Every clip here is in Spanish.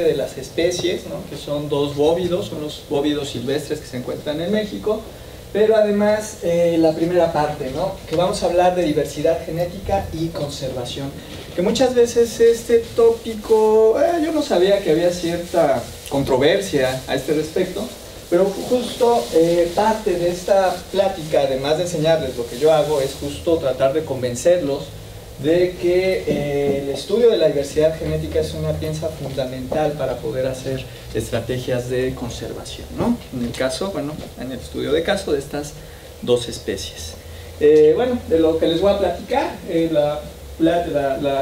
parte de las especies, ¿no? que son dos bóvidos, son los bóvidos silvestres que se encuentran en México, pero además eh, la primera parte, ¿no? que vamos a hablar de diversidad genética y conservación. Que muchas veces este tópico, eh, yo no sabía que había cierta controversia a este respecto, pero justo eh, parte de esta plática, además de enseñarles lo que yo hago, es justo tratar de convencerlos de que eh, el estudio de la diversidad genética es una pieza fundamental para poder hacer estrategias de conservación, ¿no? En el caso, bueno, en el estudio de caso de estas dos especies. Eh, bueno, de lo que les voy a platicar, eh,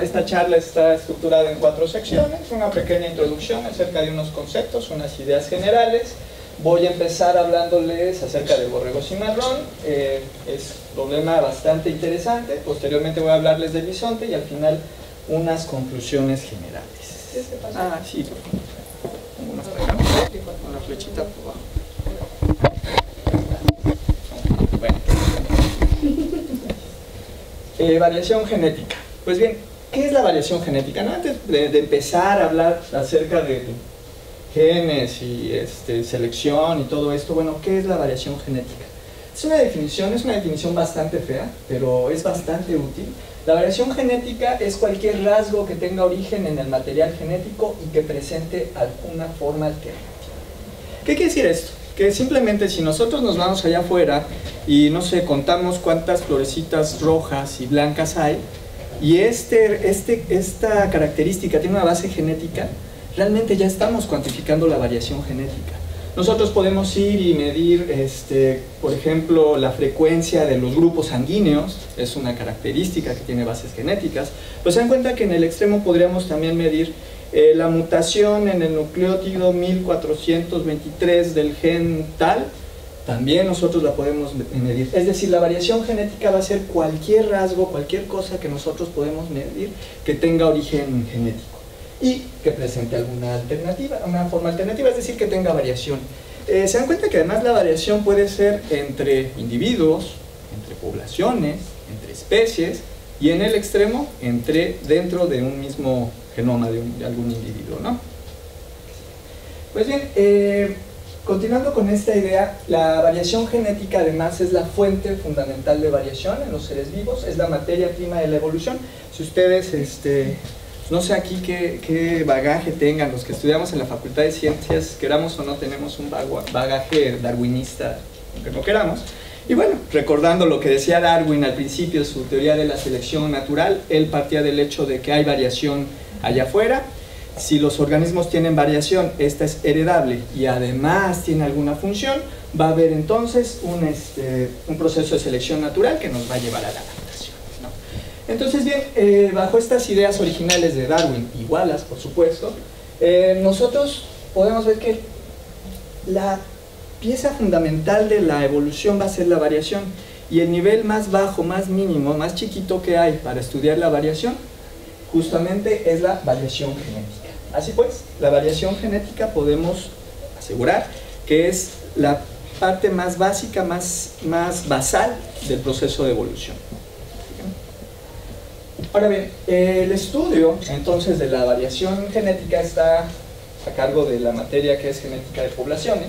esta charla está estructurada en cuatro secciones, una pequeña introducción acerca de unos conceptos, unas ideas generales, Voy a empezar hablándoles acerca de borrego cimarrón, eh, es un problema bastante interesante, posteriormente voy a hablarles del bisonte y al final unas conclusiones generales. Ah, sí, por favor. Una flechita por abajo. Bueno. Eh, variación genética. Pues bien, ¿qué es la variación genética? Antes de, de empezar a hablar acerca de genes y este, selección y todo esto, bueno, ¿qué es la variación genética? Es una definición, es una definición bastante fea, pero es bastante útil. La variación genética es cualquier rasgo que tenga origen en el material genético y que presente alguna forma alternativa. ¿Qué quiere decir esto? Que simplemente si nosotros nos vamos allá afuera y no sé, contamos cuántas florecitas rojas y blancas hay, y este, este, esta característica tiene una base genética, realmente ya estamos cuantificando la variación genética. Nosotros podemos ir y medir, este, por ejemplo, la frecuencia de los grupos sanguíneos, es una característica que tiene bases genéticas, pues se dan cuenta que en el extremo podríamos también medir eh, la mutación en el nucleótido 1423 del gen tal, también nosotros la podemos medir. Es decir, la variación genética va a ser cualquier rasgo, cualquier cosa que nosotros podemos medir que tenga origen genético y que presente alguna alternativa, una forma alternativa, es decir, que tenga variación. Eh, se dan cuenta que además la variación puede ser entre individuos, entre poblaciones, entre especies y en el extremo entre dentro de un mismo genoma de, algún individuo. ¿no? Pues bien, eh, continuando con esta idea, la variación genética además es la fuente fundamental de variación en los seres vivos, es la materia prima de la evolución. Si ustedes este, no sé aquí qué, bagaje tengan los que estudiamos en la Facultad de Ciencias, queramos o no tenemos un bagaje darwinista, aunque no queramos. Y bueno, recordando lo que decía Darwin al principio, su teoría de la selección natural, él partía del hecho de que hay variación allá afuera. Si los organismos tienen variación, esta es heredable y además tiene alguna función, va a haber entonces un, este, un proceso de selección natural que nos va a llevar a la entonces, bien, eh, bajo estas ideas originales de Darwin y Wallace, por supuesto, eh, nosotros podemos ver que la pieza fundamental de la evolución va a ser la variación y el nivel más bajo, más mínimo, más chiquito que hay para estudiar la variación, justamente es la variación genética. Así pues, la variación genética podemos asegurar que es la parte más básica, más, más basal del proceso de evolución. Ahora bien, el estudio entonces de la variación genética está a cargo de la materia que es genética de poblaciones,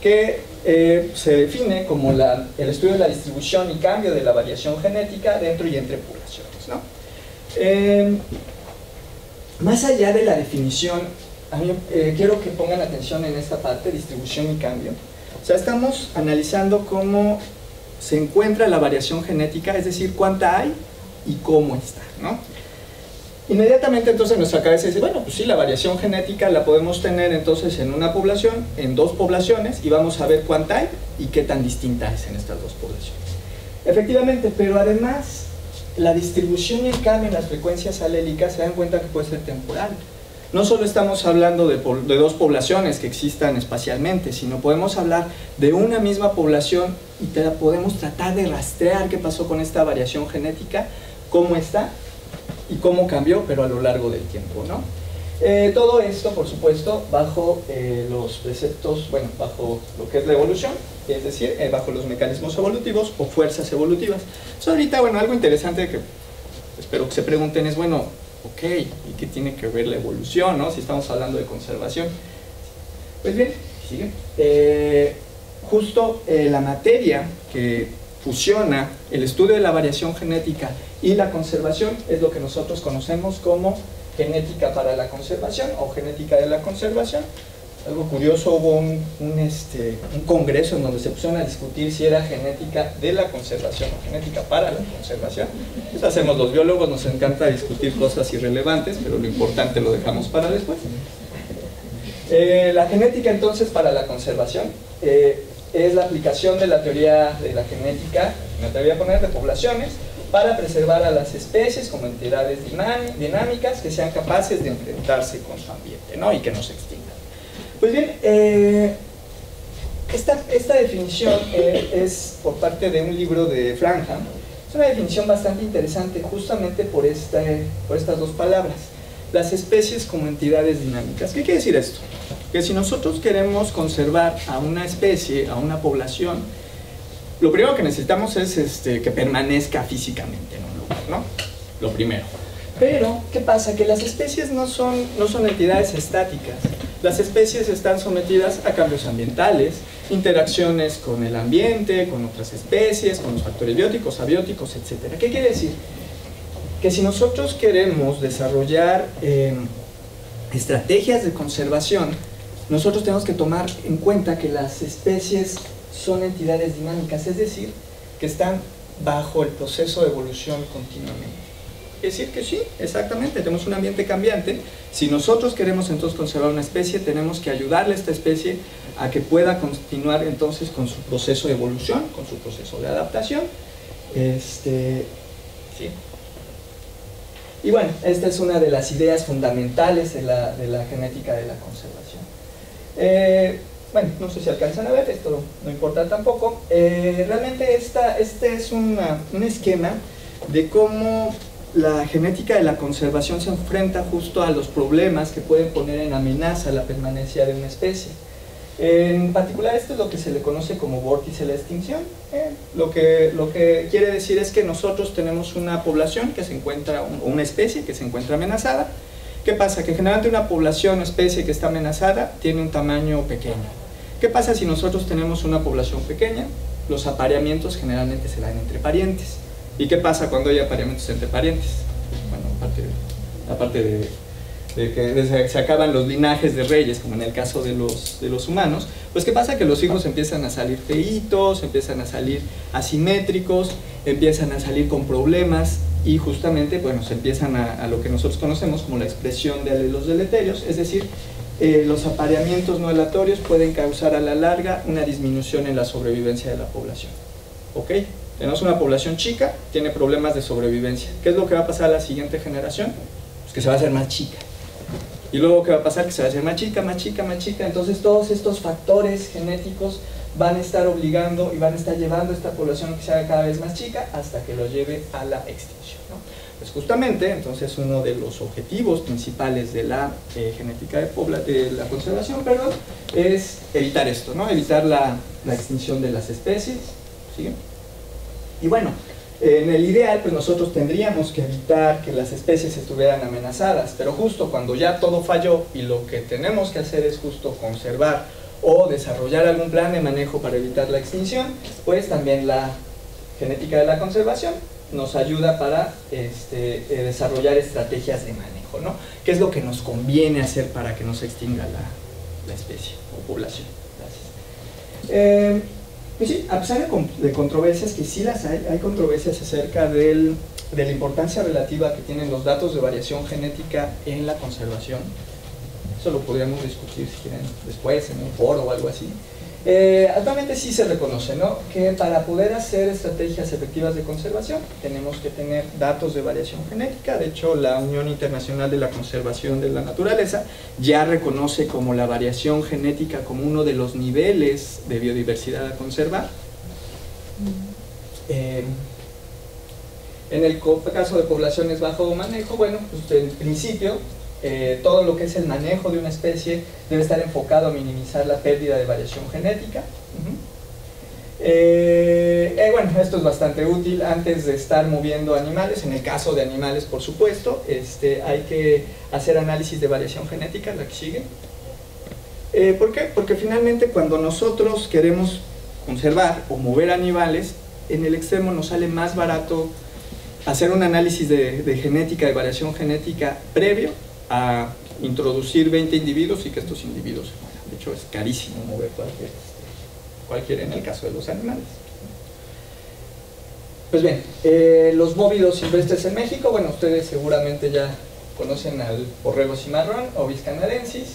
que eh, se define como el estudio de la distribución y cambio de la variación genética dentro y entre poblaciones. Em, más allá de la definición, eh, quiero que pongan atención en esta parte, distribución y cambio. O sea, estamos analizando cómo se encuentra la variación genética, es decir, cuánta hay y cómo está. ¿no? Inmediatamente entonces nuestra cabeza dice, bueno, pues sí, la variación genética la podemos tener entonces en una población, en dos poblaciones, y vamos a ver cuánta hay y qué tan distinta es en estas dos poblaciones. Efectivamente, pero además la distribución y el cambio en las frecuencias alélicas se dan cuenta que puede ser temporal. No solo estamos hablando de, de dos poblaciones que existan espacialmente, sino podemos hablar de una misma población y te podemos tratar de rastrear qué pasó con esta variación genética cómo está y cómo cambió, pero a lo largo del tiempo. ¿no? Eh, todo esto, por supuesto, bajo eh, los preceptos, bueno, bajo lo que es la evolución, es decir, eh, bajo los mecanismos evolutivos o fuerzas evolutivas. So, ahorita, bueno, algo interesante que espero que se pregunten es, bueno, Ok, ¿y qué tiene que ver la evolución, no? Si estamos hablando de conservación. Pues bien, sigue. Justo la materia que fusiona el estudio de la variación genética y la conservación es lo que nosotros conocemos como genética para la conservación o genética de la conservación. Algo curioso, hubo un, este, un congreso en donde se pusieron a discutir si era genética de la conservación o genética para la conservación. Eso hacemos los biólogos, nos encanta discutir cosas irrelevantes, pero lo importante lo dejamos para después. Eh, la genética entonces para la conservación eh, es la aplicación de la teoría de la genética, me atrevería a poner, de poblaciones, para preservar a las especies como entidades dinámicas que sean capaces de enfrentarse con su ambiente ¿no? y que no se extingan. Pues bien, eh, esta, esta, definición eh, es por parte de un libro de Franham, es una definición bastante interesante justamente por, este, por estas dos palabras, las especies como entidades dinámicas. ¿Qué quiere decir esto? Que si nosotros queremos conservar a una especie, a una población, lo primero que necesitamos es este, que permanezca físicamente en un lugar, ¿no? Lo primero. Pero, ¿qué pasa? Que las especies no son, no son entidades estáticas. Las especies están sometidas a cambios ambientales, interacciones con el ambiente, con otras especies, con los factores bióticos, abióticos, etc. ¿Qué quiere decir? Que si nosotros queremos desarrollar eh, estrategias de conservación, nosotros tenemos que tomar en cuenta que las especies son entidades dinámicas, es decir, que están bajo el proceso de evolución continuamente. Es decir, que sí, exactamente, tenemos un ambiente cambiante. Si nosotros queremos entonces conservar una especie, tenemos que ayudarle a esta especie a que pueda continuar entonces con su proceso de evolución, con su proceso de adaptación. Este, sí. Y bueno, esta es una de las ideas fundamentales de la, de la genética de la conservación. Eh, bueno, no sé si alcanzan a ver, esto no importa tampoco. Eh, realmente esta, este es un esquema de cómo la genética de la conservación se enfrenta justo a los problemas que pueden poner en amenaza la permanencia de una especie. En particular esto es lo que se le conoce como vórtice de la extinción. Eh, lo, que, lo que quiere decir es que nosotros tenemos una población que se encuentra, una especie que se encuentra amenazada, ¿Qué pasa? Que generalmente una población o especie que está amenazada tiene un tamaño pequeño. ¿Qué pasa si nosotros tenemos una población pequeña? Los apareamientos generalmente se dan entre parientes. ¿Y qué pasa cuando hay apareamientos entre parientes? Bueno, aparte de, de que se acaban los linajes de reyes, como en el caso de los, de los humanos, pues ¿qué pasa? Que los hijos empiezan a salir feitos, empiezan a salir asimétricos, empiezan a salir con problemas, y justamente bueno, se empiezan a, lo que nosotros conocemos como la expresión de alelos deleterios, es decir, eh, los apareamientos no aleatorios pueden causar a la larga una disminución en la sobrevivencia de la población. ¿Ok? Tenemos una población chica, tiene problemas de sobrevivencia. ¿Qué es lo que va a pasar a la siguiente generación? Pues que se va a hacer más chica. Y luego, ¿qué va a pasar? Que se va a hacer más chica, más chica, más chica. Entonces, todos estos factores genéticos van a estar obligando y van a estar llevando a esta población que se haga cada vez más chica hasta que lo lleve a la extinción. Pues justamente, entonces uno de los objetivos principales de la eh, genética de, pobla, de la conservación perdón, es evitar esto, ¿no? evitar la, la extinción de las especies. ¿sí? Y bueno, en el ideal, pues nosotros tendríamos que evitar que las especies estuvieran amenazadas, pero justo cuando ya todo falló y lo que tenemos que hacer es justo conservar o desarrollar algún plan de manejo para evitar la extinción, pues también la genética de la conservación nos ayuda para este, eh, desarrollar estrategias de manejo, ¿no? ¿Qué es lo que nos conviene hacer para que no se extinga la, especie o población? Gracias. Eh, sí, a pesar de, controversias, que sí las hay, hay controversias acerca del, de la importancia relativa que tienen los datos de variación genética en la conservación, eso lo podríamos discutir si quieren después en un foro o algo así. Eh, actualmente sí se reconoce ¿no? que para poder hacer estrategias efectivas de conservación tenemos que tener datos de variación genética. De hecho, la Unión Internacional de la Conservación de la Naturaleza ya reconoce como la variación genética como uno de los niveles de biodiversidad a conservar. Eh, en el caso de poblaciones bajo manejo, bueno, pues en principio eh, todo lo que es el manejo de una especie debe estar enfocado a minimizar la pérdida de variación genética. Eh, eh, bueno, esto es bastante útil antes de estar moviendo animales, en el caso de animales por supuesto, este, hay que hacer análisis de variación genética, la que sigue. Eh, ¿Por qué? Porque finalmente cuando nosotros queremos conservar o mover animales, en el extremo nos sale más barato hacer un análisis de, de genética, de variación genética previo a introducir 20 individuos y que estos individuos se mueran. De hecho es carísimo mover cualquier cualquiera en el caso de los animales. Pues bien, eh, los móvidos silvestres en México, bueno, ustedes seguramente ya conocen al borrego cimarrón, Ovis canadensis,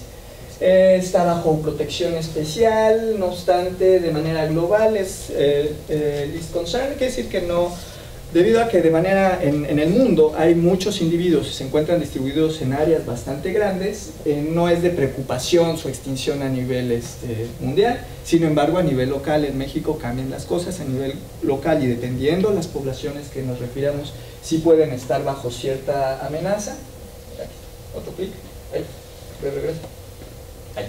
eh, está bajo protección especial, no obstante, de manera global es eh, eh least concern, quiere decir que no Debido a que de manera en, el mundo hay muchos individuos y se encuentran distribuidos en áreas bastante grandes, eh, no es de preocupación su extinción a nivel este, mundial, sin embargo a nivel local en México cambian las cosas a nivel local y dependiendo las poblaciones que nos refiramos sí pueden estar bajo cierta amenaza. Otro clic, ahí, de regreso. Ahí.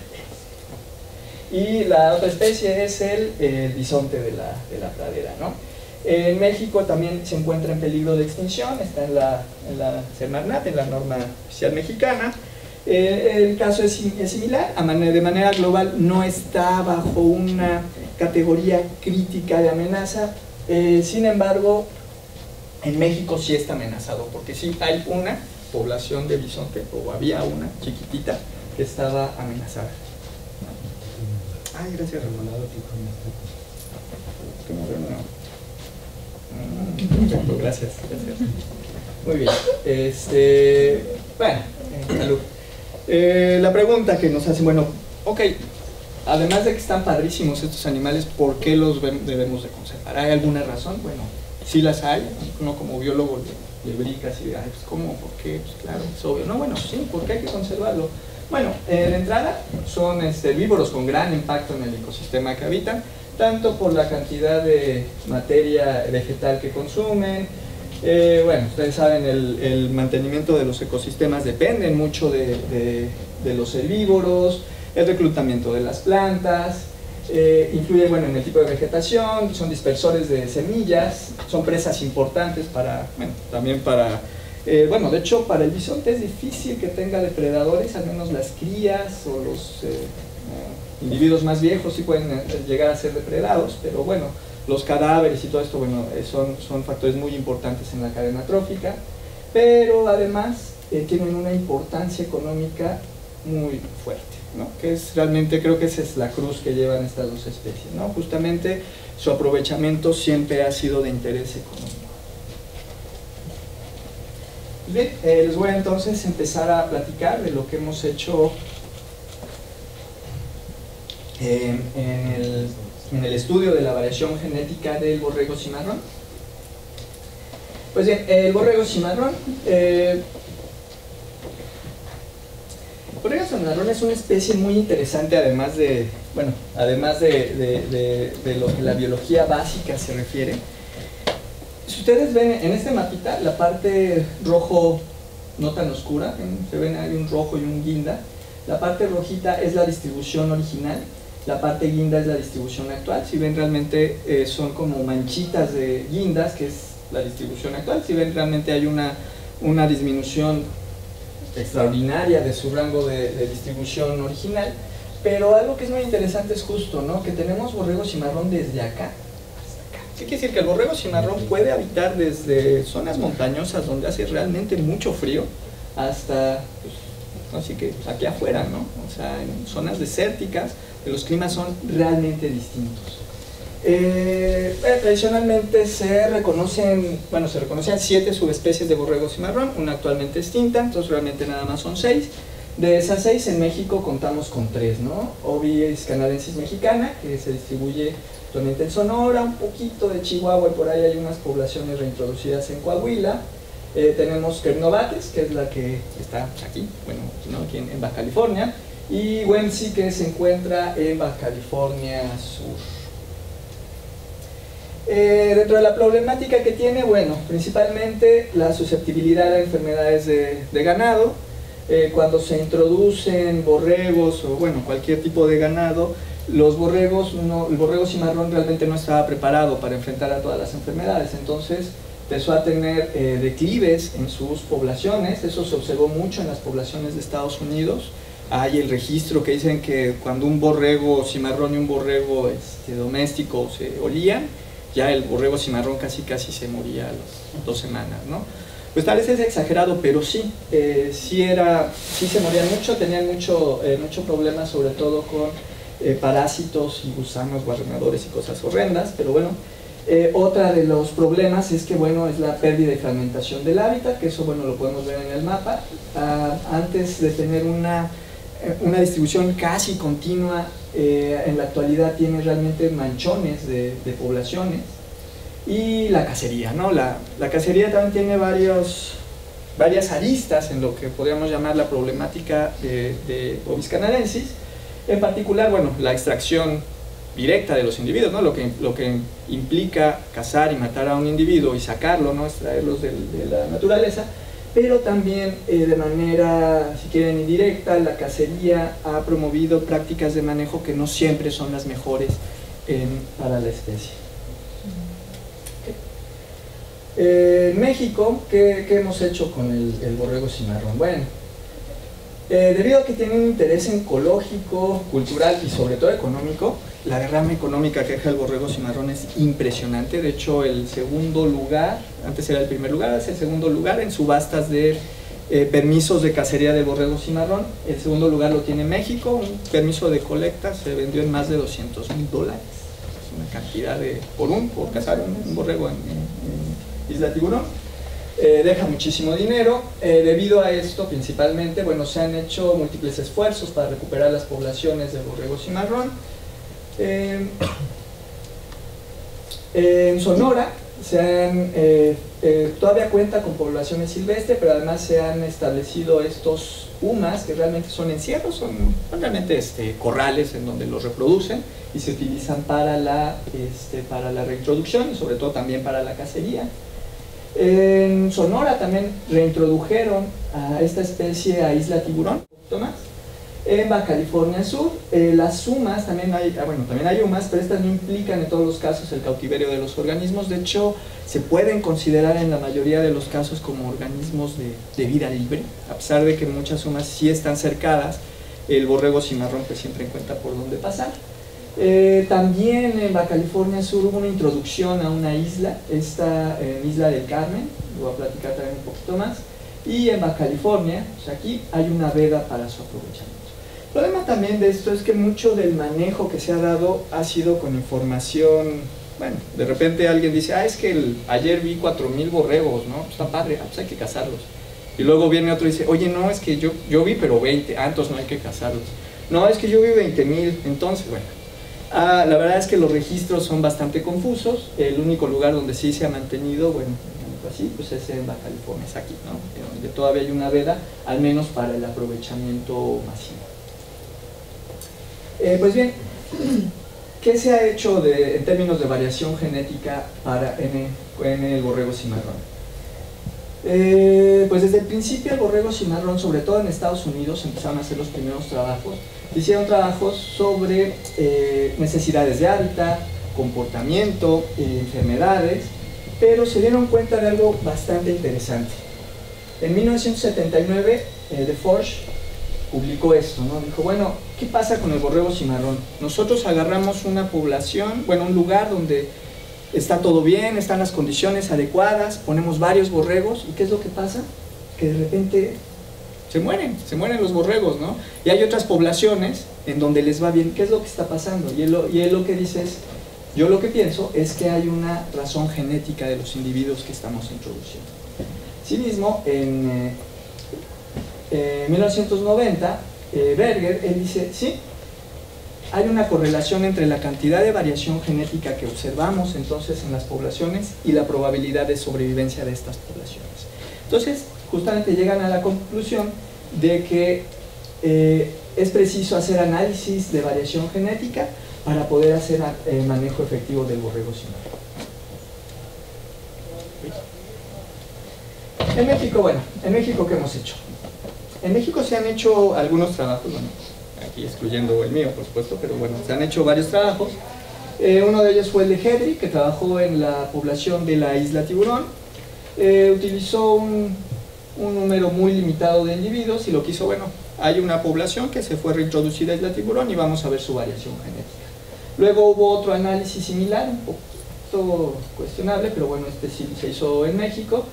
Y la otra especie es el, bisonte de la, de la pradera, ¿no? En México también se encuentra en peligro de extinción, está en la, en la Semarnat, en la norma oficial mexicana. Eh, el caso es, similar, de manera global no está bajo una categoría crítica de amenaza, eh, sin embargo, en México sí está amenazado, porque sí hay una población de bisonte, o había una chiquitita, que estaba amenazada. Ay, gracias. Gracias, Muy bien. Este, bueno, salud. Eh, la pregunta que nos hacen, bueno, ok, además de que están padrísimos estos animales, ¿por qué los debemos de conservar? ¿Hay alguna razón? Bueno, sí las hay, no como biólogo de, bricas y de, pues, ¿cómo? ¿Por qué? Pues claro, es obvio. No, bueno, sí, ¿por qué hay que conservarlo? Bueno, en entrada son este, herbívoros con gran impacto en el ecosistema que habitan, tanto por la cantidad de materia vegetal que consumen, eh, bueno, ustedes saben, el, mantenimiento de los ecosistemas depende mucho de, los herbívoros, el reclutamiento de las plantas, eh, bueno, en el tipo de vegetación, son dispersores de semillas, son presas importantes para, bueno, también para, eh, bueno, de hecho para el bisonte es difícil que tenga depredadores, al menos las crías o los individuos más viejos sí pueden eh, llegar a ser depredados, pero bueno, los cadáveres y todo esto, bueno, eh, son, son factores muy importantes en la cadena trófica, pero además eh, tienen una importancia económica muy fuerte, ¿no? que es realmente, creo que esa es la cruz que llevan estas dos especies, ¿no? justamente su aprovechamiento siempre ha sido de interés económico. Bien, les voy a entonces empezar a platicar de lo que hemos hecho en, el, estudio de la variación genética del borrego cimarrón. Pues bien, el borrego cimarrón, eh, el borrego cimarrón es una especie muy interesante además de, bueno, además de, lo que la biología básica se refiere. Si ustedes ven en este mapita, la parte rojo no tan oscura, se ven hay un rojo y un guinda, la parte rojita es la distribución original la parte guinda es la distribución actual. Si ven realmente eh, son como manchitas de guindas, que es la distribución actual. Si ven realmente hay una, una disminución extraordinaria de su rango de, distribución original. Pero algo que es muy interesante es justo, ¿no? Que tenemos borrego cimarrón desde acá. ¿Qué quiere decir? Que el borrego cimarrón puede habitar desde zonas montañosas donde hace realmente mucho frío hasta, pues, así que aquí afuera, ¿no? O sea, en zonas desérticas los climas son realmente distintos. Eh, eh, tradicionalmente se reconocen, bueno, se reconocen siete subespecies de borrego cimarrón, una actualmente extinta, entonces realmente nada más son seis. De esas seis en México contamos con tres, ¿no? Ovis canadensis mexicana, que se distribuye actualmente en Sonora, un poquito de Chihuahua y por ahí hay unas poblaciones reintroducidas en Coahuila. Eh, tenemos Kernobates, que es la que está aquí, bueno, aquí en Baja California y Wensi que se encuentra en Baja California Sur. Eh, dentro de la problemática que tiene, bueno, principalmente la susceptibilidad a enfermedades de, ganado, eh, cuando se introducen borregos o bueno, cualquier tipo de ganado, los borregos, el borrego cimarrón realmente no estaba preparado para enfrentar a todas las enfermedades, entonces empezó a tener eh, declives en sus poblaciones, eso se observó mucho en las poblaciones de Estados Unidos, hay el registro que dicen que cuando un borrego cimarrón y un borrego este, doméstico se olían, ya el borrego cimarrón casi casi se moría a las dos semanas, ¿no? Pues tal vez es exagerado, pero sí, eh, sí, era, sí se morían mucho, tenían mucho, eh, mucho problema sobre todo con eh, parásitos y gusanos, guarrenadores y cosas horrendas, pero bueno, eh, otra de los problemas es que bueno, es la pérdida y fragmentación del hábitat, que eso bueno, lo podemos ver en el mapa. Ah, antes de tener una, una distribución casi continua, en la actualidad tiene realmente manchones de, de poblaciones y la cacería. ¿no? La, la, cacería también tiene varios, varias aristas en lo que podríamos llamar la problemática de, de canadensis. En particular, bueno, la extracción directa de los individuos, ¿no? lo, que, lo que implica cazar y matar a un individuo y sacarlo, ¿no? extraerlos de, de la naturaleza, pero también eh, de manera, si quieren, indirecta, la cacería ha promovido prácticas de manejo que no siempre son las mejores para la especie. Eh, México, ¿qué, ¿qué, hemos hecho con el, el borrego cimarrón? Bueno, eh, debido a que tiene un interés ecológico, cultural y sobre todo económico, la derrama económica que deja el borrego cimarrón es impresionante. De hecho, el segundo lugar, antes era el primer lugar, es el segundo lugar en subastas de eh, permisos de cacería del borrego cimarrón. El segundo lugar lo tiene México, un permiso de colecta se vendió en más de 200 mil dólares. Es una cantidad de, por un, por cazar un, borrego en, Isla Tiburón. Eh, deja muchísimo dinero. Eh, debido a esto, principalmente, bueno, se han hecho múltiples esfuerzos para recuperar las poblaciones de borrego cimarrón. En Sonora se han, todavía cuenta con poblaciones silvestres, pero además se han establecido estos humas, que realmente son encierros, son, realmente este, corrales en donde los reproducen y se utilizan para la, este, para la reintroducción y sobre todo también para la cacería. En Sonora también reintrodujeron a esta especie a Isla Tiburón, más. En Baja California Sur, eh, las humas, también hay, ah, bueno, también hay humas, pero estas no implican en todos los casos el cautiverio de los organismos. De hecho, se pueden considerar en la mayoría de los casos como organismos de, vida libre, a pesar de que muchas humas sí están cercadas, el borrego cimarrón pues siempre encuentra por dónde pasar. Eh, también en Baja California Sur hubo una introducción a una isla, esta eh, isla del Carmen, lo voy a platicar también un poquito más, y en Baja California, sea, aquí hay una veda para su aprovechamiento. El problema también de esto es que mucho del manejo que se ha dado ha sido con información, bueno, de repente alguien dice, ah, es que ayer vi 4.000 borregos, ¿no? Está padre, ah, pues hay que cazarlos. Y luego viene otro y dice, oye, no, es que yo, yo vi pero 20, ah, entonces no hay que cazarlos. No, es que yo vi 20.000, entonces, bueno, Ah, la verdad es que los registros son bastante confusos. El único lugar donde sí se ha mantenido, bueno, así, pues es en Baja California, es aquí, ¿no? Donde todavía hay una veda, al menos para el aprovechamiento masivo. Eh, pues bien, ¿qué se ha hecho en términos de variación genética para, el, en el borrego cimarrón? Eh, pues desde el principio el borrego cimarrón, sobre todo en Estados Unidos, empezaron a hacer los primeros trabajos. Hicieron trabajos sobre eh, necesidades de hábitat, comportamiento, eh, enfermedades, pero se dieron cuenta de algo bastante interesante. En 1979, De Forge publicó esto, ¿no? Dijo, bueno, ¿qué pasa con el borrego cimarrón? Nosotros agarramos una población, bueno, un lugar donde está todo bien, están las condiciones adecuadas, ponemos varios borregos y ¿qué es lo que pasa? Que de repente se mueren, se mueren los borregos, ¿no? Y hay otras poblaciones en donde les va bien, ¿qué es lo que está pasando? Y él, lo que dice es, yo lo que pienso es que hay una razón genética de los individuos que estamos introduciendo. Asimismo, en eh, 1990, eh, Berger, él dice, sí, hay una correlación entre la cantidad de variación genética que observamos entonces en las poblaciones y la probabilidad de sobrevivencia de estas poblaciones. Entonces, justamente llegan a la conclusión de que eh, es preciso hacer análisis de variación genética para poder hacer el manejo efectivo del borrego cimarrón. En México, bueno, en México, ¿qué hemos hecho? En México se han hecho algunos trabajos, bueno, aquí excluyendo el mío, por supuesto, pero bueno, se han hecho varios trabajos. Eh, uno de ellos fue el de Hedry, que trabajó en la población de la isla Tiburón. Eh, utilizó un, un número muy limitado de individuos y lo que hizo, bueno, hay una población que se fue reintroducida a Isla Tiburón y vamos a ver su variación genética. Luego hubo otro análisis similar, un poquito cuestionable, pero bueno, este sí se hizo en México.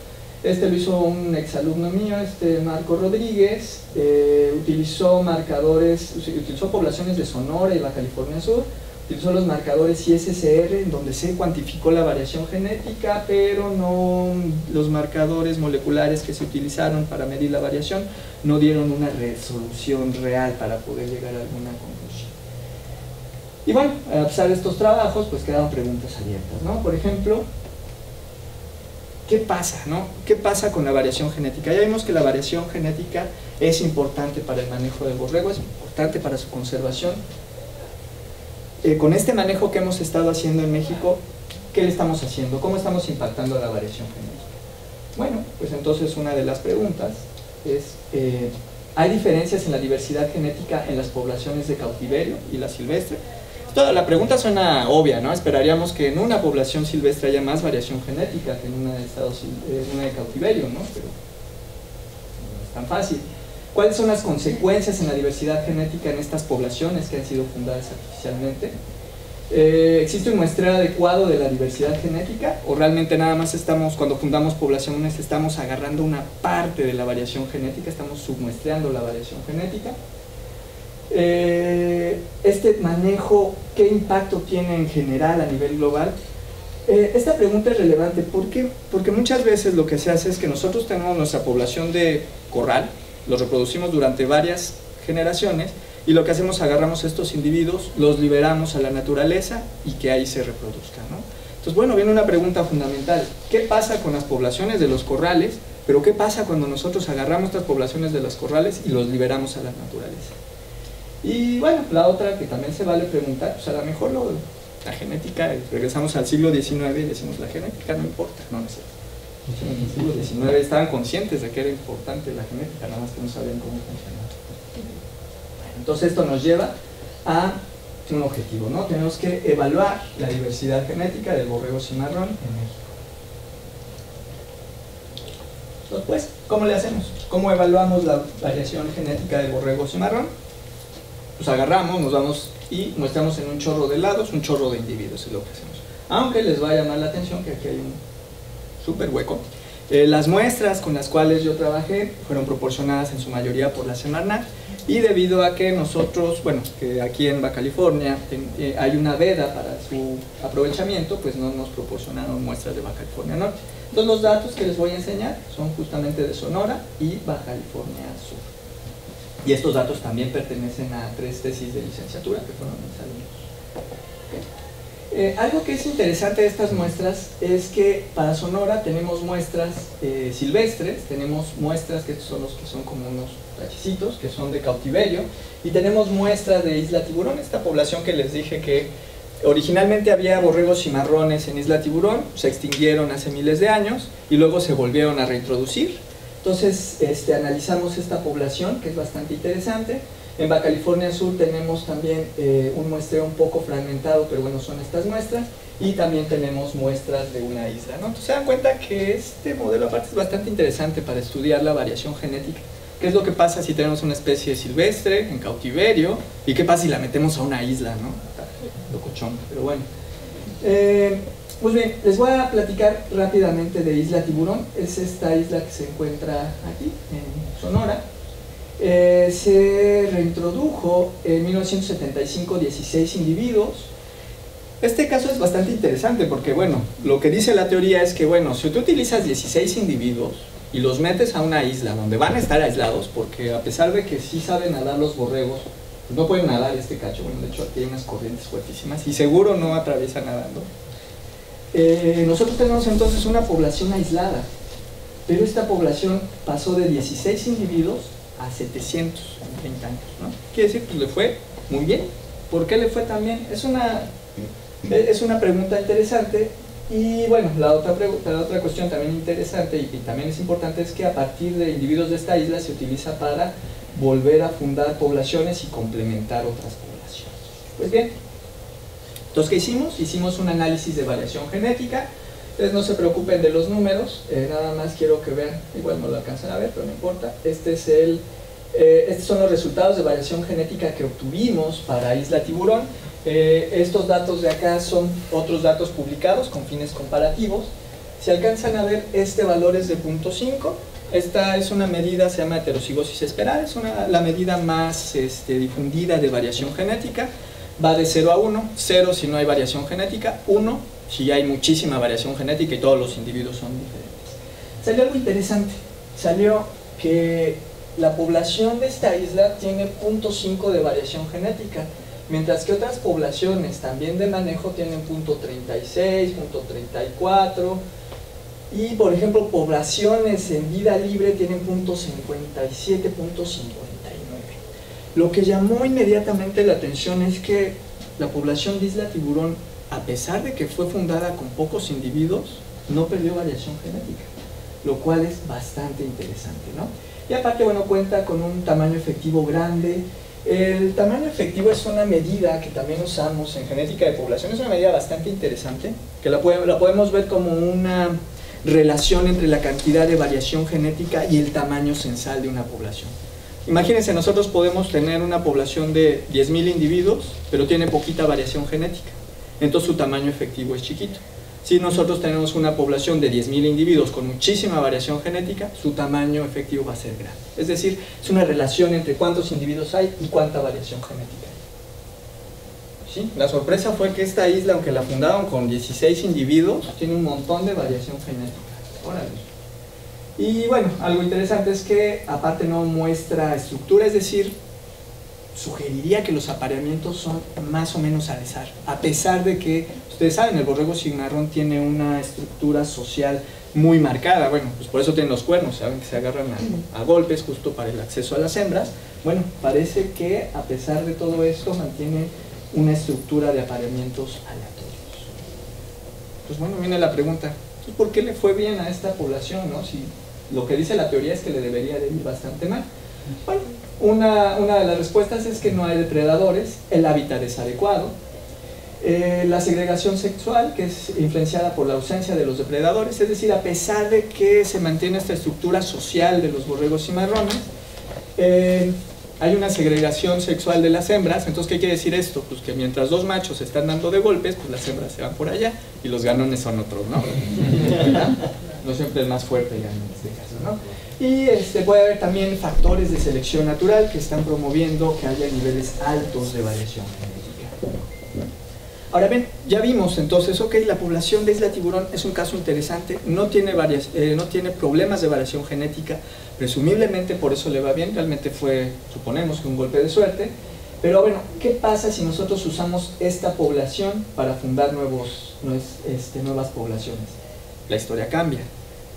Este lo hizo un exalumno mío, este Marco Rodríguez, eh, utilizó marcadores, utilizó poblaciones de Sonora y la California Sur, utilizó los marcadores ISSR, en donde se cuantificó la variación genética, pero no los marcadores moleculares que se utilizaron para medir la variación no dieron una resolución real para poder llegar a alguna conclusión. Y bueno, a pesar de estos trabajos, pues quedaron preguntas abiertas, ¿no? Por ejemplo, ¿qué pasa, no? ¿Qué pasa con la variación genética? Ya vimos que la variación genética es importante para el manejo del borrego, es importante para su conservación, eh, con este manejo que hemos estado haciendo en México, ¿qué le estamos haciendo? ¿Cómo estamos impactando la variación genética? Bueno, pues entonces una de las preguntas es, eh, ¿hay diferencias en la diversidad genética en las poblaciones de cautiverio y la silvestre? Toda la pregunta suena obvia, ¿no? Esperaríamos que en una población silvestre haya más variación genética que en una de, en una de cautiverio, ¿no? Pero no es tan fácil. ¿Cuáles son las consecuencias en la diversidad genética en estas poblaciones que han sido fundadas artificialmente? Eh, ¿Existe un muestreo adecuado de la diversidad genética? ¿O realmente nada más estamos, cuando fundamos poblaciones, estamos agarrando una parte de la variación genética, estamos submuestreando la variación genética? Eh, este manejo, ¿qué impacto tiene en general a nivel global? Eh, esta pregunta es relevante ¿por qué? porque muchas veces lo que se hace es que nosotros tenemos nuestra población de corral, los reproducimos durante varias generaciones y lo que hacemos agarramos estos individuos, los liberamos a la naturaleza y que ahí se reproduzcan. ¿no? Entonces, bueno, viene una pregunta fundamental. ¿Qué pasa con las poblaciones de los corrales? Pero ¿qué pasa cuando nosotros agarramos estas poblaciones de los corrales y los liberamos a la naturaleza? Y bueno, la otra que también se vale preguntar, pues a lo mejor lo, la genética, regresamos al siglo XIX y decimos la genética no importa, no, no en el siglo XIX estaban conscientes de que era importante la genética, nada más que no sabían cómo funcionaba. Entonces esto nos lleva a un objetivo, ¿no? Tenemos que evaluar la diversidad genética del borrego cimarrón en México. Entonces, pues, ¿cómo le hacemos? ¿Cómo evaluamos la variación genética del borrego cimarrón? Pues agarramos, nos vamos y muestramos en un chorro de lados un chorro de individuos, es lo que hacemos. Aunque les va a llamar la atención que aquí hay un súper hueco. Eh, las muestras con las cuales yo trabajé fueron proporcionadas en su mayoría por la Semarnat y debido a que nosotros, bueno, que aquí en Baja California eh, hay una veda para su aprovechamiento, pues no nos proporcionaron muestras de Baja California Norte. Entonces los datos que les voy a enseñar son justamente de Sonora y Baja California Sur. Y estos datos también pertenecen a tres tesis de licenciatura que fueron mis alumnos. Eh, algo que es interesante de estas muestras es que para Sonora tenemos muestras eh, silvestres, tenemos muestras que son los que son como unos rachicitos, que son de cautiverio, y tenemos muestras de Isla Tiburón, esta población que les dije que originalmente había borregos cimarrones en Isla Tiburón, se extinguieron hace miles de años y luego se volvieron a reintroducir. Entonces este, analizamos esta población, que es bastante interesante, en Baja California Sur tenemos también eh, un muestreo un poco fragmentado, pero bueno, son estas muestras. Y también tenemos muestras de una isla. Entonces se dan cuenta que este modelo aparte es bastante interesante para estudiar la variación genética. ¿Qué es lo que pasa si tenemos una especie silvestre en cautiverio? ¿Y qué pasa si la metemos a una isla? ¿no? Locochón, pero bueno. Eh, pues bien, les voy a platicar rápidamente de Isla Tiburón. Es esta isla que se encuentra aquí, en Sonora. Eh, se reintrodujo en 1975 16 individuos. Este caso es bastante interesante porque, bueno, lo que dice la teoría es que, bueno, si tú utilizas 16 individuos y los metes a una isla donde van a estar aislados, porque a pesar de que sí saben nadar los borregos, pues no pueden nadar este cacho, bueno, de hecho hay unas corrientes fuertísimas y seguro no atraviesan nadando. Eh, nosotros tenemos entonces una población aislada, pero esta población pasó de 16 individuos a 700 en 30 años. ¿no? Quiere decir, pues le fue muy bien. ¿Por qué le fue tan bien? Es una, es una pregunta interesante. Y bueno, la otra, la otra cuestión también interesante y, también es importante es que a partir de individuos de esta isla se utiliza para volver a fundar poblaciones y complementar otras poblaciones. Pues bien, entonces, ¿qué hicimos? Hicimos un análisis de variación genética. Entonces, no se preocupen de los números, eh, nada más quiero que vean, igual no lo alcanzan a ver, pero no importa. Este es el, eh, estos son los resultados de variación genética que obtuvimos para Isla Tiburón. Eh, estos datos de acá son otros datos publicados con fines comparativos. Si alcanzan a ver, este valor es de 0.5. Esta es una medida, se llama heterocigosis esperada, es una, la medida más este, difundida de variación genética va de 0 a 1, 0 si no hay variación genética, 1 si hay muchísima variación genética y todos los individuos son diferentes. Salió algo interesante, salió que la población de esta isla tiene 0.5 de variación genética, mientras que otras poblaciones también de manejo tienen 0.36, 0.34, y por ejemplo poblaciones en vida libre tienen 0.57, 0.50. Lo que llamó inmediatamente la atención es que la población de Isla Tiburón, a pesar de que fue fundada con pocos individuos, no perdió variación genética, lo cual es bastante interesante, ¿no? Y aparte, bueno, cuenta con un tamaño efectivo grande. El tamaño efectivo es una medida que también usamos en genética de población, es una medida bastante interesante, que la, podemos ver como una relación entre la cantidad de variación genética y el tamaño censal de una población. Imagínense, nosotros podemos tener una población de 10.000 individuos, pero tiene poquita variación genética. Entonces su tamaño efectivo es chiquito. Si nosotros tenemos una población de 10.000 individuos con muchísima variación genética, su tamaño efectivo va a ser grande. Es decir, es una relación entre cuántos individuos hay y cuánta variación genética. ¿Sí? La sorpresa fue que esta isla, aunque la fundaron con 16 individuos, tiene un montón de variación genética. Órale. Y bueno, algo interesante es que aparte no muestra estructura, es decir, sugeriría que los apareamientos son más o menos al azar, a pesar de que, ustedes saben, el borrego cimarrón tiene una estructura social muy marcada, bueno, pues por eso tienen los cuernos, saben que se agarran a, a, golpes justo para el acceso a las hembras, bueno, parece que a pesar de todo esto mantiene una estructura de apareamientos aleatorios. Pues bueno, viene la pregunta, ¿por qué le fue bien a esta población, no? Si lo que dice la teoría es que le debería de ir bastante mal. Bueno, una, una de las respuestas es que no hay depredadores, el hábitat es adecuado, eh, la segregación sexual, que es influenciada por la ausencia de los depredadores, es decir, a pesar de que se mantiene esta estructura social de los borregos y marrones, eh, hay una segregación sexual de las hembras, entonces ¿qué quiere decir esto? Pues que mientras dos machos están dando de golpes, pues las hembras se van por allá y los ganones son otros, ¿no? No siempre es más fuerte ya en este caso, ¿no? Y este, puede haber también factores de selección natural que están promoviendo que haya niveles altos de variación genética. Ahora bien, ya vimos entonces, ok, la población de isla tiburón es un caso interesante, no tiene, varias, eh, no tiene problemas de variación genética, presumiblemente por eso le va bien, realmente fue, suponemos que un golpe de suerte, pero bueno, ¿qué pasa si nosotros usamos esta población para fundar nuevos, este, nuevas poblaciones? La historia cambia.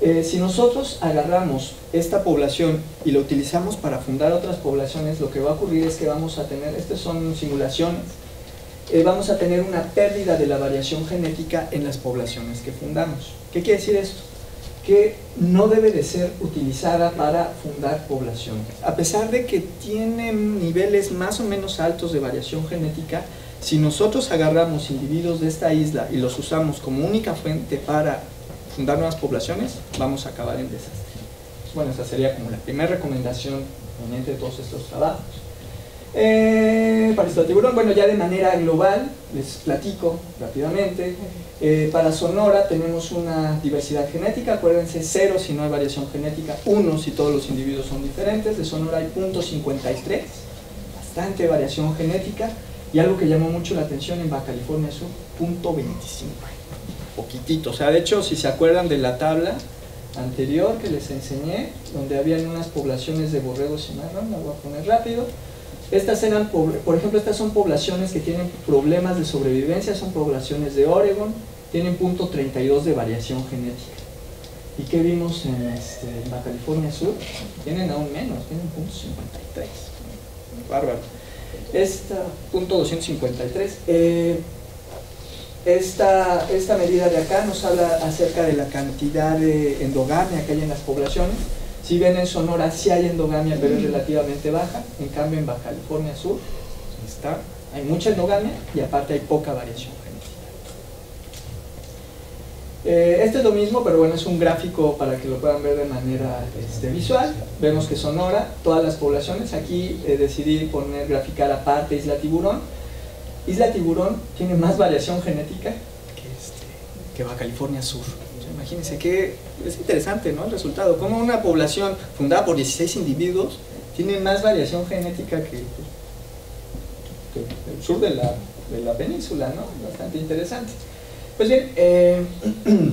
Eh, si nosotros agarramos esta población y la utilizamos para fundar otras poblaciones, lo que va a ocurrir es que vamos a tener, estas son simulaciones, eh, vamos a tener una pérdida de la variación genética en las poblaciones que fundamos. ¿Qué quiere decir esto? Que no debe de ser utilizada para fundar poblaciones. A pesar de que tienen niveles más o menos altos de variación genética, si nosotros agarramos individuos de esta isla y los usamos como única fuente para fundar nuevas poblaciones, vamos a acabar en desastre. Bueno, esa sería como la primera recomendación entre todos estos trabajos. Eh, para este tiburón, bueno, ya de manera global, les platico rápidamente. Eh, para Sonora tenemos una diversidad genética, acuérdense, cero si no hay variación genética, uno si todos los individuos son diferentes. De Sonora hay .53, bastante variación genética. Y algo que llamó mucho la atención en Baja California Sur, .25 poquitito. O sea, de hecho, si se acuerdan de la tabla anterior que les enseñé, donde habían unas poblaciones de borregos y marrón, la voy a poner rápido. Estas eran, por ejemplo, estas son poblaciones que tienen problemas de sobrevivencia, son poblaciones de Oregon, tienen punto 32 de variación genética. ¿Y qué vimos en, este, Baja California Sur? Tienen aún menos, tienen punto 53. Bárbaro. Esta, punto 253. Eh, esta, medida de acá nos habla acerca de la cantidad de endogamia que hay en las poblaciones. Si ven en Sonora sí hay endogamia, pero es relativamente baja. En cambio en Baja California Sur está, hay mucha endogamia y aparte hay poca variación genética. Eh, este es lo mismo, pero bueno, es un gráfico para que lo puedan ver de manera este, visual. Vemos que Sonora, todas las poblaciones, aquí eh, decidí poner, graficar aparte Isla Tiburón. Isla Tiburón tiene más variación genética que, este, que Baja California Sur. imagínense que es interesante ¿no? el resultado, como una población fundada por 16 individuos tiene más variación genética que, que el sur de la, de la península, ¿no? Bastante interesante. Pues bien, eh,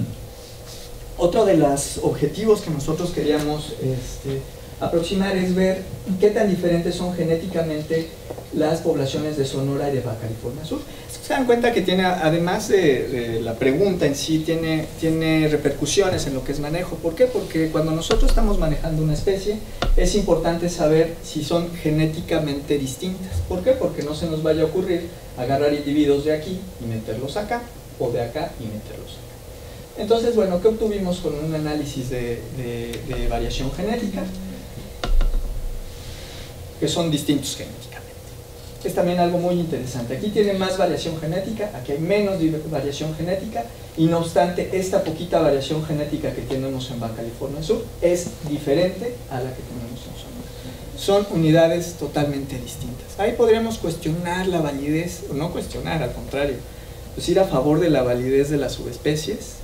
otro de los objetivos que nosotros queríamos este, aproximar es ver qué tan diferentes son genéticamente las poblaciones de Sonora y de Baja California Sur. Se dan cuenta que tiene, además de, la pregunta en sí, tiene, tiene repercusiones en lo que es manejo. ¿Por qué? Porque cuando nosotros estamos manejando una especie, es importante saber si son genéticamente distintas. ¿Por qué? Porque no se nos vaya a ocurrir agarrar individuos de aquí y meterlos acá o de acá y meterlos acá. Entonces, bueno, ¿qué obtuvimos con un análisis de, variación genética? Que son distintos genéticamente. Es también algo muy interesante. Aquí tiene más variación genética, aquí hay menos variación genética, y no obstante, esta poquita variación genética que tenemos en Baja California Sur es diferente a la que tenemos en Sonora. Son unidades totalmente distintas. Ahí podríamos cuestionar la validez, o no cuestionar, al contrario, pues ir a favor de la validez de las subespecies.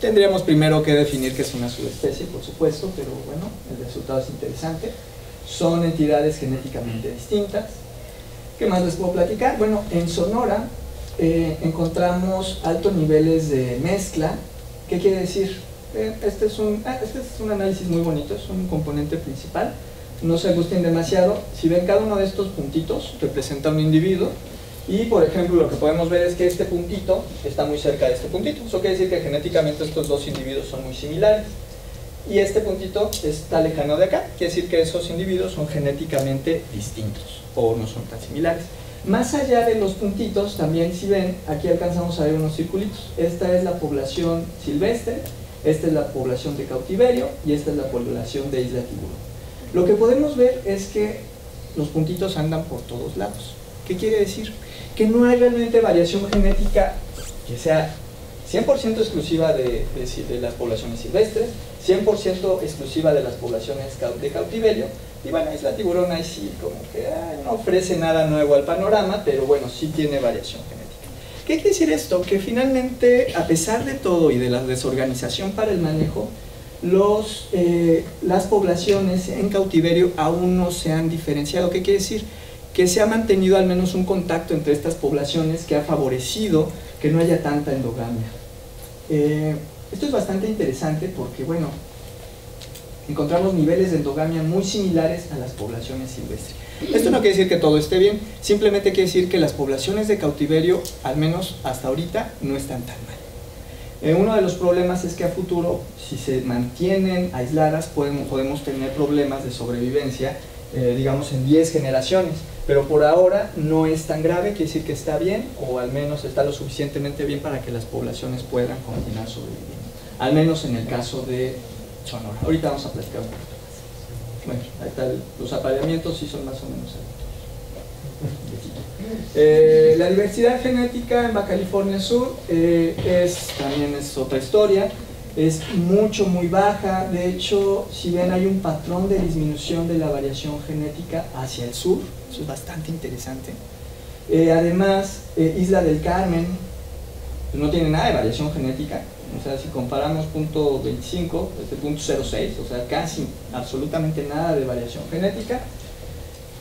Tendríamos primero que definir qué es una subespecie, por supuesto, pero bueno, el resultado es interesante. Son entidades genéticamente distintas. ¿Qué más les puedo platicar? Bueno, en Sonora eh, encontramos altos niveles de mezcla. ¿Qué quiere decir? Eh, este, ah, este es un análisis muy bonito, es un componente principal. No se gusten demasiado. Si ven cada uno de estos puntitos, representa un individuo y por ejemplo lo que podemos ver es que este puntito está muy cerca de este puntito. Eso quiere decir que genéticamente estos dos individuos son muy similares. Y este puntito está lejano de acá. Quiere decir que esos individuos son genéticamente distintos o no son tan similares. Más allá de los puntitos, también si ven, aquí alcanzamos a ver unos circulitos. Esta es la población silvestre, esta es la población de cautiverio y esta es la población de isla tiburón. Lo que podemos ver es que los puntitos andan por todos lados. ¿Qué quiere decir? Que no hay realmente variación genética que sea 100% exclusiva de, las poblaciones silvestres, 100% exclusiva de las poblaciones de cautiverio, y bueno, Isla Tiburón ahí sí como que no ofrece nada nuevo al panorama, pero bueno, sí tiene variación genética. ¿Qué quiere decir esto? Que finalmente, a pesar de todo y de la desorganización para el manejo, los, eh, las poblaciones en cautiverio aún no se han diferenciado. ¿Qué quiere decir? que se ha mantenido al menos un contacto entre estas poblaciones que ha favorecido que no haya tanta endogamia. Eh, esto es bastante interesante porque, bueno, encontramos niveles de endogamia muy similares a las poblaciones silvestres. Esto no quiere decir que todo esté bien, simplemente quiere decir que las poblaciones de cautiverio, al menos hasta ahorita, no están tan mal. Eh, uno de los problemas es que a futuro, si se mantienen aisladas, podemos, tener problemas de sobrevivencia, eh, digamos, en 10 generaciones pero por ahora no es tan grave, quiere decir que está bien, o al menos está lo suficientemente bien para que las poblaciones puedan continuar sobreviviendo. Al menos en el caso de Sonora. Ahorita vamos a platicar un poquito. Bueno, ahí está los apareamientos sí son más o menos eh, la diversidad genética en Baja California Sur eh, es, también es otra historia es mucho, muy baja. De hecho, si ven, hay un patrón de disminución de la variación genética hacia el sur. Eso es bastante interesante. Eh, además, eh, Isla del Carmen pues, no tiene nada de variación genética. O sea, si comparamos punto 25, este punto 06, o sea, casi absolutamente nada de variación genética.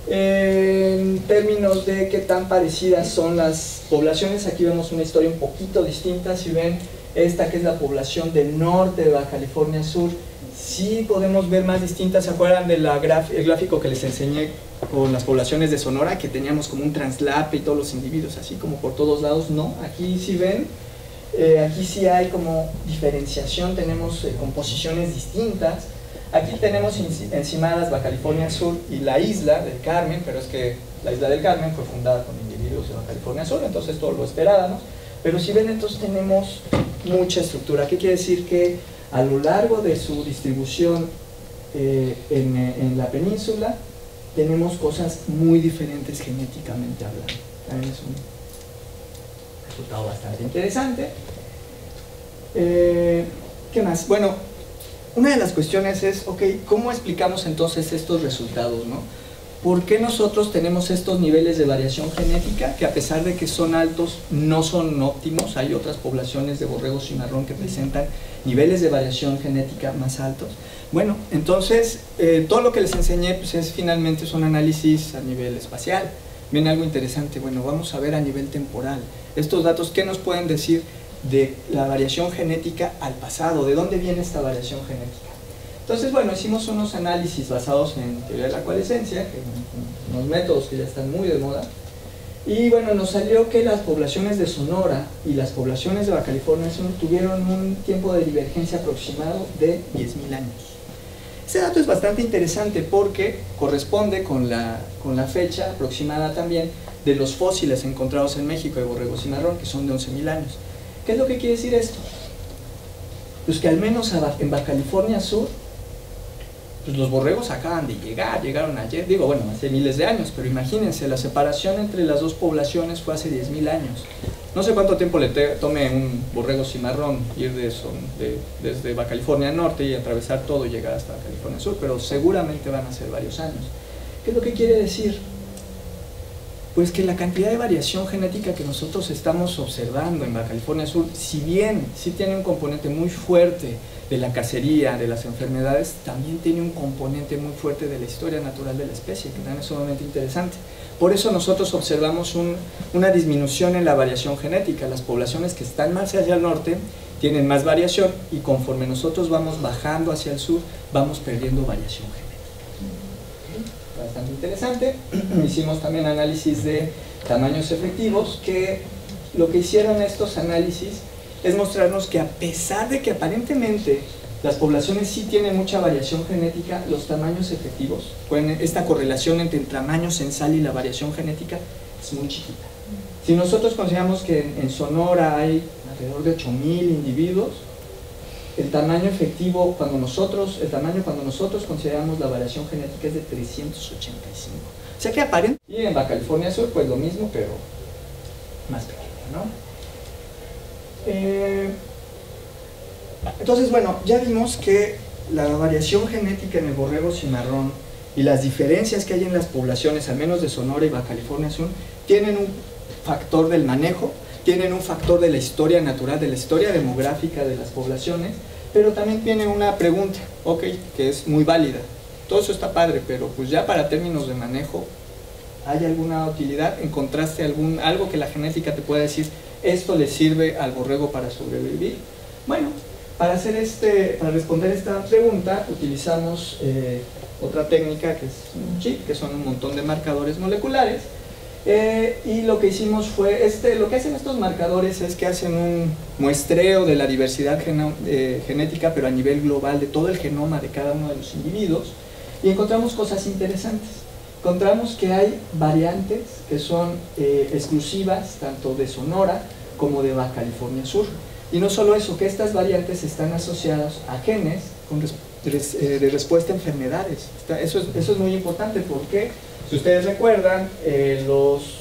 En términos de qué tan parecidas son las poblaciones, aquí vemos una historia un poquito distinta. Si ven, esta que es la población del norte de Baja California Sur, sí podemos ver más distintas. ¿Se acuerdan del gráfico que les enseñé con las poblaciones de Sonora, que teníamos como un translape y todos los individuos, así como por todos lados? No, aquí sí ven, eh, aquí sí hay como diferenciación, tenemos eh, composiciones distintas. Aquí tenemos encimadas Baja California Sur y la isla del Carmen, pero es que la isla del Carmen fue fundada con individuos de Baja California Sur, entonces todo lo esperábamos. Pero si ven, entonces tenemos mucha estructura. ¿Qué quiere decir? Que a lo largo de su distribución eh, en, en, la península tenemos cosas muy diferentes genéticamente hablando. También es un resultado bastante interesante. Eh, ¿Qué más? Bueno, una de las cuestiones es, ok, ¿cómo explicamos entonces estos resultados? ¿no? ¿Por qué nosotros tenemos estos niveles de variación genética que a pesar de que son altos no son óptimos? Hay otras poblaciones de borrego cimarrón que presentan niveles de variación genética más altos. Bueno, entonces eh, todo lo que les enseñé pues es finalmente son análisis a nivel espacial. Viene algo interesante, bueno, vamos a ver a nivel temporal. Estos datos, ¿qué nos pueden decir de la variación genética al pasado? ¿De dónde viene esta variación genética? Entonces, bueno, hicimos unos análisis basados en teoría de la coalescencia, unos métodos que ya están muy de moda, y bueno, nos salió que las poblaciones de Sonora y las poblaciones de Baja California tuvieron un tiempo de divergencia aproximado de 10.000 años. Ese dato es bastante interesante porque corresponde con la, con la fecha aproximada también de los fósiles encontrados en México de borrego cimarrón, que son de 11.000 años. ¿Qué es lo que quiere decir esto? Pues que al menos en Baja California Sur pues los borregos acaban de llegar, llegaron ayer, digo, bueno, hace miles de años, pero imagínense, la separación entre las dos poblaciones fue hace 10.000 años. No sé cuánto tiempo le tome un borrego cimarrón ir de, de, desde Baja California Norte y atravesar todo y llegar hasta California Sur, pero seguramente van a ser varios años. ¿Qué es lo que quiere decir? Pues que la cantidad de variación genética que nosotros estamos observando en Baja California Sur, si bien sí tiene un componente muy fuerte de la cacería, de las enfermedades, también tiene un componente muy fuerte de la historia natural de la especie, que también es sumamente interesante. Por eso nosotros observamos una disminución en la variación genética. Las poblaciones que están más hacia el norte tienen más variación y conforme nosotros vamos bajando hacia el sur, vamos perdiendo variación genética. Bastante interesante. Hicimos también análisis de tamaños efectivos, que lo que hicieron estos análisis es mostrarnos que a pesar de que aparentemente las poblaciones sí tienen mucha variación genética, los tamaños efectivos, esta correlación entre el tamaño censal y la variación genética es muy chiquita. Si nosotros consideramos que en Sonora hay alrededor de 8.000 individuos, el tamaño efectivo cuando nosotros, el tamaño cuando nosotros consideramos la variación genética es de 385. O sea que aparentemente, y en Baja California Sur pues lo mismo, pero más pequeño, ¿no? Eh, entonces, bueno, ya vimos que la variación genética en el borrego cimarrón y las diferencias que hay en las poblaciones, al menos de Sonora y Baja California Sur, tienen un factor del manejo, tienen un factor de la historia natural, de la historia demográfica de las poblaciones, pero también tiene una pregunta, ok, que es muy válida. Todo eso está padre, pero pues ya para términos de manejo, ¿hay alguna utilidad? ¿Encontraste algún, algo que la genética te pueda decir? esto le sirve al borrego para sobrevivir. Bueno, para, hacer este, para responder esta pregunta utilizamos eh, otra técnica que es un chip, que son un montón de marcadores moleculares. Eh, y lo que hicimos fue, este, lo que hacen estos marcadores es que hacen un muestreo de la diversidad eh, genética, pero a nivel global de todo el genoma de cada uno de los individuos, y encontramos cosas interesantes encontramos que hay variantes que son exclusivas tanto de Sonora como de Baja California Sur. Y no solo eso, que estas variantes están asociadas a genes eh, de respuesta a enfermedades. Eso es, eso es muy importante porque, si ustedes recuerdan, eh,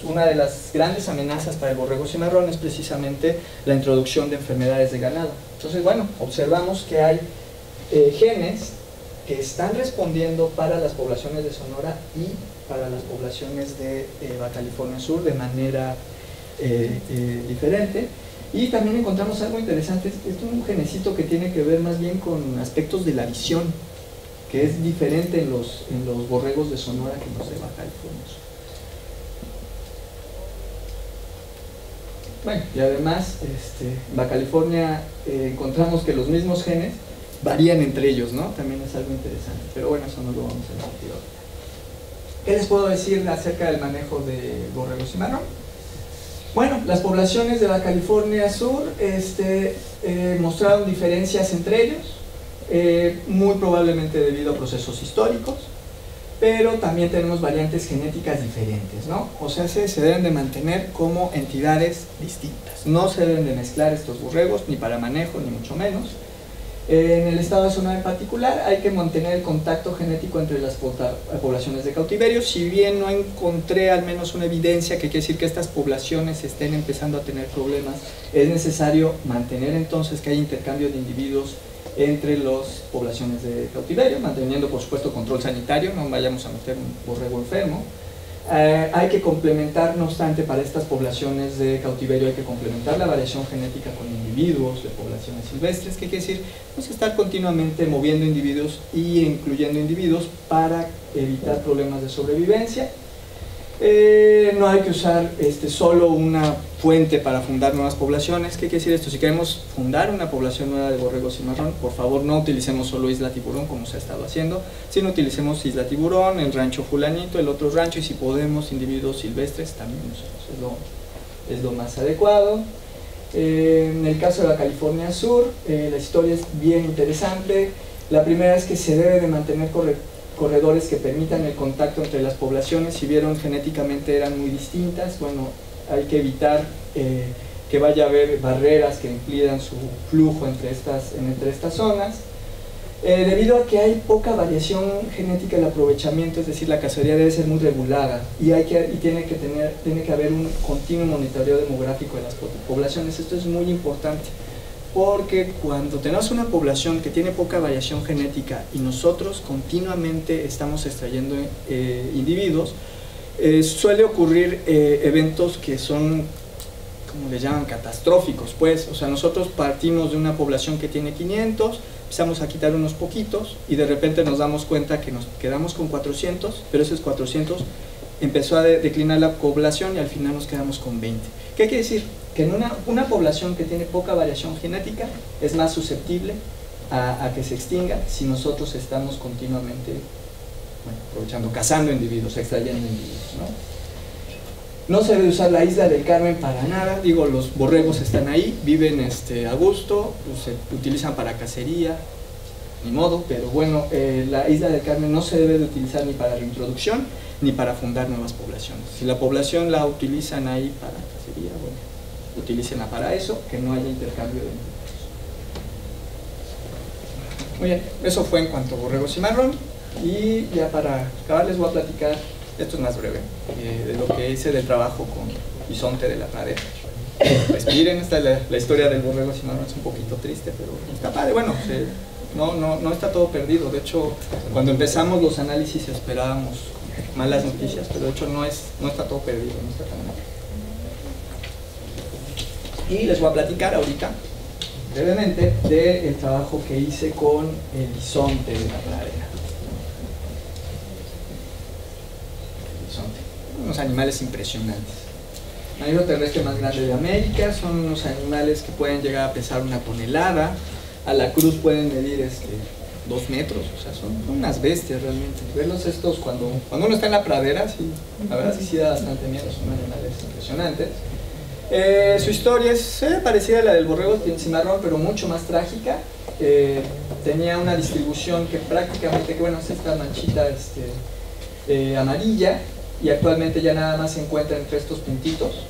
una de las grandes amenazas para el borrego cimarrón es precisamente la introducción de enfermedades de ganado. Entonces, bueno, observamos que hay eh, genes que están respondiendo para las poblaciones de Sonora y para las poblaciones de Baja California Sur de manera eh, eh, diferente. Y también encontramos algo interesante, es un genecito que tiene que ver más bien con aspectos de la visión, que es diferente en los, en los borregos de Sonora que en los de Baja California. Bueno, y además, este, en Baja California eh, encontramos que los mismos genes varían entre ellos, ¿no? También es algo interesante, pero bueno, eso no lo vamos a discutir ahorita. ¿Qué les puedo decir acerca del manejo de borregos y marrón? Bueno, las poblaciones de la California Sur este, eh, mostraron diferencias entre ellos, eh, muy probablemente debido a procesos históricos, pero también tenemos variantes genéticas diferentes, ¿no? O sea, se, se, deben de mantener como entidades distintas. No se deben de mezclar estos borregos, ni para manejo, ni mucho menos. En el estado de Sonora en particular hay que mantener el contacto genético entre las poblaciones de cautiverio, si bien no encontré al menos una evidencia que quiere decir que estas poblaciones estén empezando a tener problemas, es necesario mantener entonces que haya intercambio de individuos entre las poblaciones de cautiverio, manteniendo por supuesto control sanitario, no vayamos a meter un borrego enfermo, eh, hay que complementar, no obstante, para estas poblaciones de cautiverio hay que complementar la variación genética con individuos de poblaciones silvestres, que quiere decir pues, estar continuamente moviendo individuos y incluyendo individuos para evitar problemas de sobrevivencia eh, no hay que usar este, solo una fuente para fundar nuevas poblaciones. ¿Qué quiere decir esto? Si queremos fundar una población nueva de borrego cimarrón, por favor no utilicemos solo Isla Tiburón como se ha estado haciendo, sino utilicemos Isla Tiburón, el rancho fulanito, el otro rancho y si podemos individuos silvestres también es lo, más adecuado. Eh, en el caso de la California Sur, eh, la historia es bien interesante. La primera es que se debe de mantener correcto corredores que permitan el contacto entre las poblaciones, si vieron genéticamente eran muy distintas, bueno, hay que evitar eh, que vaya a haber barreras que impidan su flujo entre estas, entre estas zonas. Eh, debido a que hay poca variación genética el aprovechamiento, es decir, la cacería debe ser muy regulada y, hay que, y tiene, que tener, tiene que haber un continuo monitoreo demográfico de las poblaciones. Esto es muy importante porque cuando tenemos una población que tiene poca variación genética y nosotros continuamente estamos extrayendo eh, individuos, eh, suele ocurrir eh, eventos que son, como le llaman, catastróficos, pues, o sea, nosotros partimos de una población que tiene 500, empezamos a quitar unos poquitos y de repente nos damos cuenta que nos quedamos con 400, pero esos 400 empezó a declinar la población y al final nos quedamos con 20. ¿Qué quiere decir? Que en una, una población que tiene poca variación genética es más susceptible a, que se extinga si nosotros estamos continuamente aprovechando, cazando individuos, extrayendo individuos. ¿no? no se debe usar la isla del Carmen para nada, digo, los borregos están ahí, viven este, a gusto, pues, se utilizan para cacería, ni modo, pero bueno, eh, la isla del Carmen no se debe de utilizar ni para reintroducción ni para fundar nuevas poblaciones. Si la población la utilizan ahí para cacería, bueno, utilícenla para eso, que no haya intercambio de Muy bien, eso fue en cuanto a borrego cimarrón y ya para acabar les voy a platicar, esto es más breve, eh, de lo que hice del trabajo con bisonte de la pradera. Respiren, esta es la, historia del borrego cimarrón, es un poquito triste, pero está padre, bueno, no, no, no está todo perdido, de hecho cuando empezamos los análisis esperábamos malas noticias, pero de hecho no, es, no está todo perdido, no está tan. Y les voy a platicar ahorita, brevemente, del trabajo que hice con el bisonte de la pradera. El bisonte, unos animales impresionantes. El mamífero terrestre más grande de América, son unos animales que pueden llegar a pesar una tonelada, a la cruz pueden medir este, dos metros, o sea, son unas bestias realmente. Verlos estos cuando, cuando uno está en la pradera, sí, la verdad sí, sí da bastante miedo, son animales impresionantes. Eh, su historia es eh, parecida a la del borrego cimarrón, pero mucho más trágica. Eh, tenía una distribución que prácticamente, que bueno, es esta manchita este, amarilla, y actualmente ya nada más se encuentra entre estos puntitos.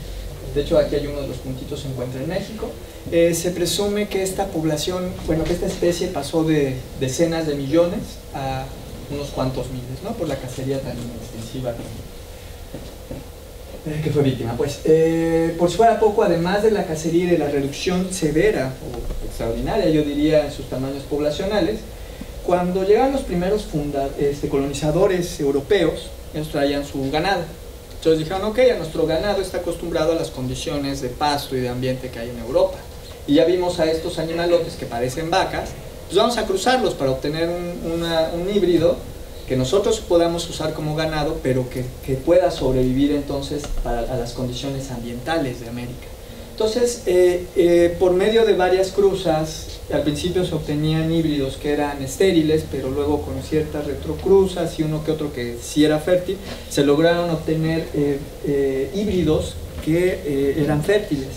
De hecho, aquí hay uno de los puntitos se encuentra en México. Se presume que esta población, bueno, que esta especie pasó de decenas de millones a unos cuantos miles, ¿no? Por la cacería tan extensiva que, fue víctima. Pues, eh, por si fuera poco, además de la cacería y de la reducción severa o extraordinaria, yo diría, en sus tamaños poblacionales, cuando llegan los primeros este, colonizadores europeos, ellos traían su ganado entonces dijeron, ok, a nuestro ganado está acostumbrado a las condiciones de pasto y de ambiente que hay en Europa. Y ya vimos a estos animalotes que parecen vacas, pues vamos a cruzarlos para obtener un, híbrido que nosotros podamos usar como ganado, pero que, pueda sobrevivir entonces para, a las condiciones ambientales de América. Entonces, eh, eh, por medio de varias cruzas, al principio se obtenían híbridos que eran estériles, pero luego con ciertas retrocruzas y uno que otro que sí era fértil, se lograron obtener eh, híbridos que eran fértiles.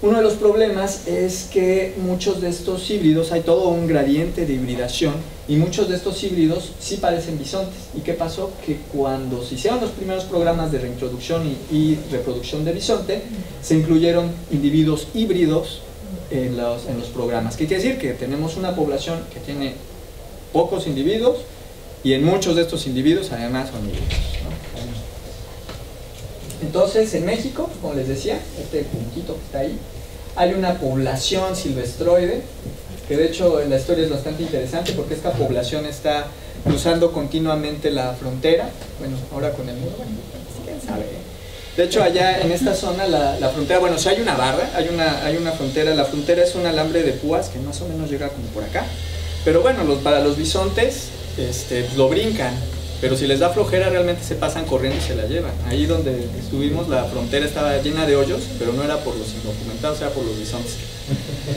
Uno de los problemas es que muchos de estos híbridos, hay todo un gradiente de hibridación, y muchos de estos híbridos sí parecen bisontes. ¿Y qué pasó? Que cuando se hicieron los primeros programas de reintroducción y, reproducción de bisonte, se incluyeron individuos híbridos en los, programas. ¿Qué quiere decir? Que tenemos una población que tiene pocos individuos y en muchos de estos individuos además son individuos. Entonces, en México, como les decía, este puntito que está ahí, hay una población silvestroide, que de hecho la historia es bastante interesante porque esta población está cruzando continuamente la frontera, bueno, ahora con el muro, bueno, quién sabe. De hecho, allá en esta zona, la, la, frontera, bueno, si hay una barra, hay una, hay una frontera, la frontera es un alambre de púas que más o menos llega como por acá, pero bueno, para los bisontes este, lo brincan, pero si les da flojera realmente se pasan corriendo y se la llevan. Ahí donde estuvimos la frontera estaba llena de hoyos, pero no era por los indocumentados, era por los bisontes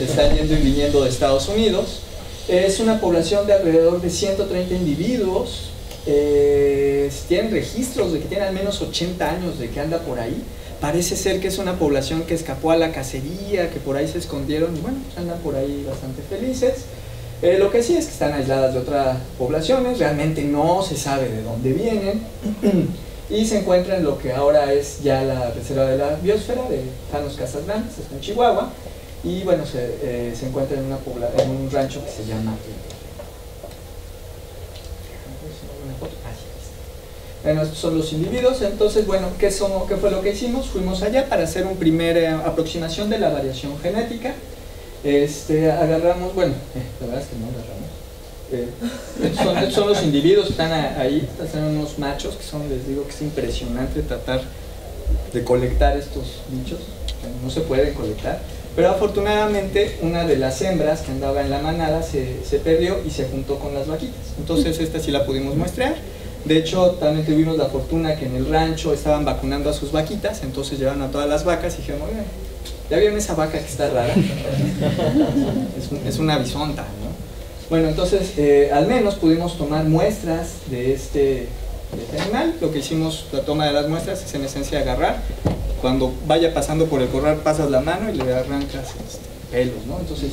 están yendo y viniendo de Estados Unidos. Es una población de alrededor de 130 individuos, eh, tienen registros de que tienen al menos 80 años de que anda por ahí. Parece ser que es una población que escapó a la cacería, que por ahí se escondieron y bueno, andan por ahí bastante felices. Eh, lo que sí es que están aisladas de otras poblaciones, realmente no se sabe de dónde vienen y se encuentran en lo que ahora es ya la reserva de la biosfera de Janos Casas Grandes, en Chihuahua, y bueno, se, eh, se encuentra en, una en un rancho que se llama... Bueno, estos son los individuos, entonces, bueno, ¿qué, somos, ¿qué fue lo que hicimos? Fuimos allá para hacer una primera aproximación de la variación genética, este, agarramos, bueno, eh, la verdad es que no agarramos. Eh, son, los individuos que están ahí, están unos machos que son, les digo que es impresionante tratar de colectar estos bichos, no se pueden colectar. Pero afortunadamente una de las hembras que andaba en la manada se, se, perdió y se juntó con las vaquitas. Entonces esta sí la pudimos muestrear. De hecho, también tuvimos la fortuna que en el rancho estaban vacunando a sus vaquitas, entonces llevaron a todas las vacas y dijeron, oye, ¿Ya vieron esa vaca que está rara? es, una bisonta, ¿no? Bueno, entonces, eh, al menos pudimos tomar muestras de este, animal. Lo que hicimos, la toma de las muestras, es en esencia agarrar. Cuando vaya pasando por el corral, pasas la mano y le arrancas este, pelos, ¿no? Entonces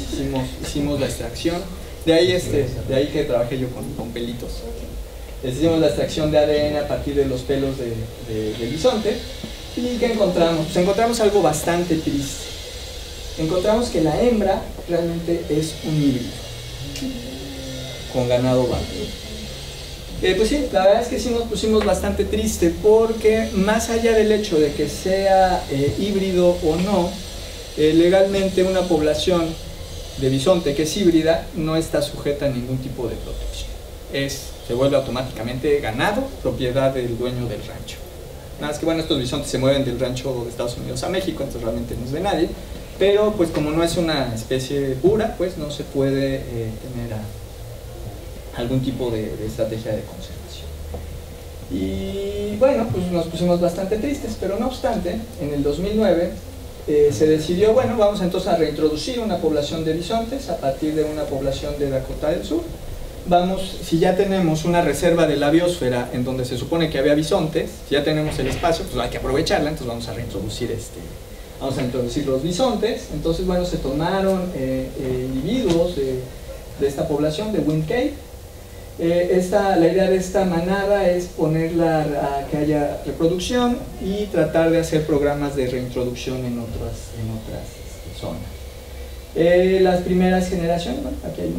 hicimos, la extracción. De ahí, este, de ahí que trabajé yo con, pelitos. Hicimos la extracción de ADN a partir de los pelos de, de bisonte. ¿Y qué encontramos? Pues encontramos algo bastante triste encontramos que la hembra realmente es un híbrido con ganado vacuno. Eh, pues sí, la verdad es que sí nos pusimos bastante triste porque más allá del hecho de que sea eh, híbrido o no, eh, legalmente una población de bisonte que es híbrida no está sujeta a ningún tipo de protección. Es, se vuelve automáticamente ganado, propiedad del dueño del rancho. Nada más que bueno, estos bisontes se mueven del rancho de Estados Unidos a México, entonces realmente no es de nadie pero pues como no es una especie pura, pues no se puede tener algún tipo de, estrategia de conservación. Y bueno, pues nos pusimos bastante tristes, pero no obstante, en el 2009 eh, se decidió, bueno, vamos entonces a reintroducir una población de bisontes a partir de una población de Dakota del Sur. Vamos, si ya tenemos una reserva de la biosfera en donde se supone que había bisontes, si ya tenemos el espacio, pues hay que aprovecharla, entonces vamos a reintroducir este, vamos a introducir los bisontes. Entonces, bueno, se tomaron eh, eh, individuos de, esta población, de Wind Cave. Eh, esta, la idea de esta manada es ponerla a que haya reproducción y tratar de hacer programas de reintroducción en otras, en otras este, zonas. las primeras generaciones, bueno, aquí hay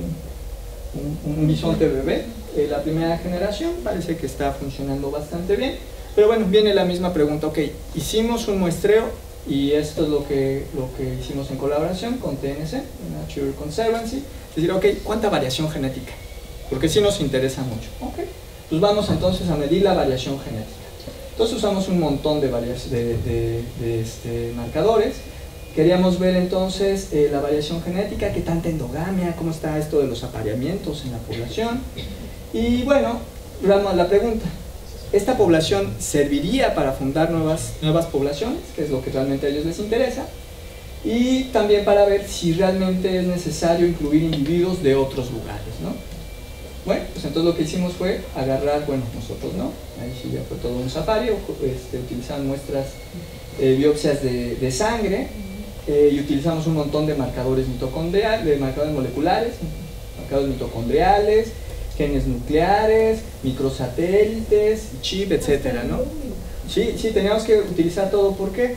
un, un, bisonte bebé, la primera generación parece que está funcionando bastante bien, pero bueno, viene la misma pregunta, ok, hicimos un muestreo, y esto es lo que, lo que hicimos en colaboración con TNC, Nature Conservancy. Es decir, ok, ¿cuánta variación genética? Porque sí nos interesa mucho. Ok, pues vamos entonces a medir la variación genética. Entonces usamos un montón de, de, de, este, marcadores. Queríamos ver entonces eh, la variación genética, qué tanta endogamia, cómo está esto de los apareamientos en la población. Y bueno, la pregunta, esta población serviría para fundar nuevas, nuevas poblaciones, que es lo que realmente a ellos les interesa, y también para ver si realmente es necesario incluir individuos de otros lugares, ¿no? Bueno, pues entonces lo que hicimos fue agarrar, bueno, nosotros no, ahí sí ya fue todo un safari, este, utilizamos nuestras eh, biopsias de, sangre eh, y utilizamos un montón de marcadores mitocondriales, de marcadores moleculares, marcadores mitocondriales, genes nucleares, microsatélites, chip, etcétera, ¿no? Sí, sí, teníamos que utilizar todo, ¿por qué?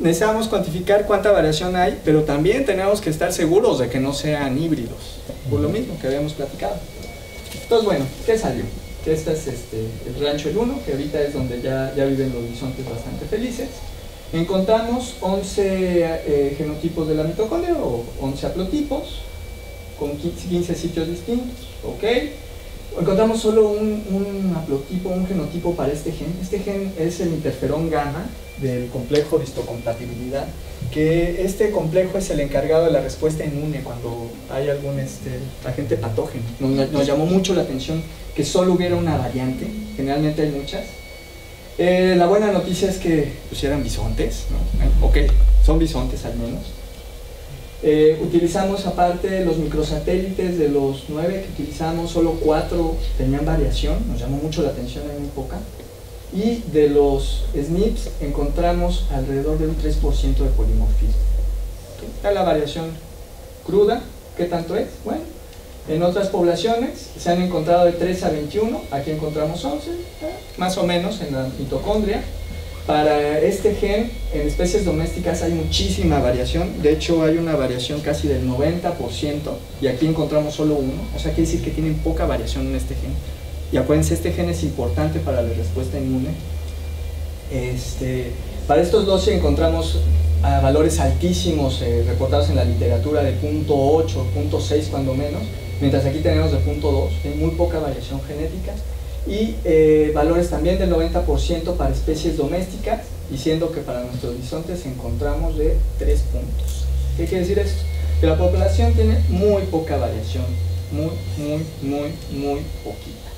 necesitamos cuantificar cuánta variación hay, pero también tenemos que estar seguros de que no sean híbridos, por lo mismo que habíamos platicado. Entonces, bueno, ¿qué salió? Que este es este, el rancho El 1, que ahorita es donde ya, ya viven los bisontes bastante felices. Encontramos 11 eh, genotipos de la mitocondria, o 11 haplotipos, con 15 sitios distintos, ¿ok? Encontramos solo un, un haplotipo, un genotipo para este gen. Este gen es el interferón gamma del complejo de histocompatibilidad, que este complejo es el encargado de la respuesta inmune cuando hay algún este, agente patógeno. Nos, llamó mucho la atención que solo hubiera una variante, generalmente hay muchas. Eh, la buena noticia es que pues, eran bisontes, ¿no? ok, son bisontes al menos. Eh, utilizamos aparte los microsatélites de los nueve que utilizamos, solo cuatro tenían variación, nos llamó mucho la atención, hay muy poca. Y de los SNPs encontramos alrededor de un 3% de polimorfismo. Está la variación cruda, ¿qué tanto es? Bueno, en otras poblaciones se han encontrado de 3 a 21, aquí encontramos 11, más o menos en la mitocondria. Para este gen, en especies domésticas hay muchísima variación, de hecho hay una variación casi del 90% y aquí encontramos solo uno, o sea quiere decir que tienen poca variación en este gen. Y acuérdense, este gen es importante para la respuesta inmune. Este, para estos 12 encontramos ah, valores altísimos eh, reportados en la literatura de 0.8, 0.6 cuando menos, mientras aquí tenemos de 0.2, hay muy poca variación genética y eh, valores también del 90% para especies domésticas, diciendo que para nuestros bisontes encontramos de 3 puntos. ¿Qué quiere decir esto? Que la población tiene muy poca variación, muy, muy, muy, muy poquita.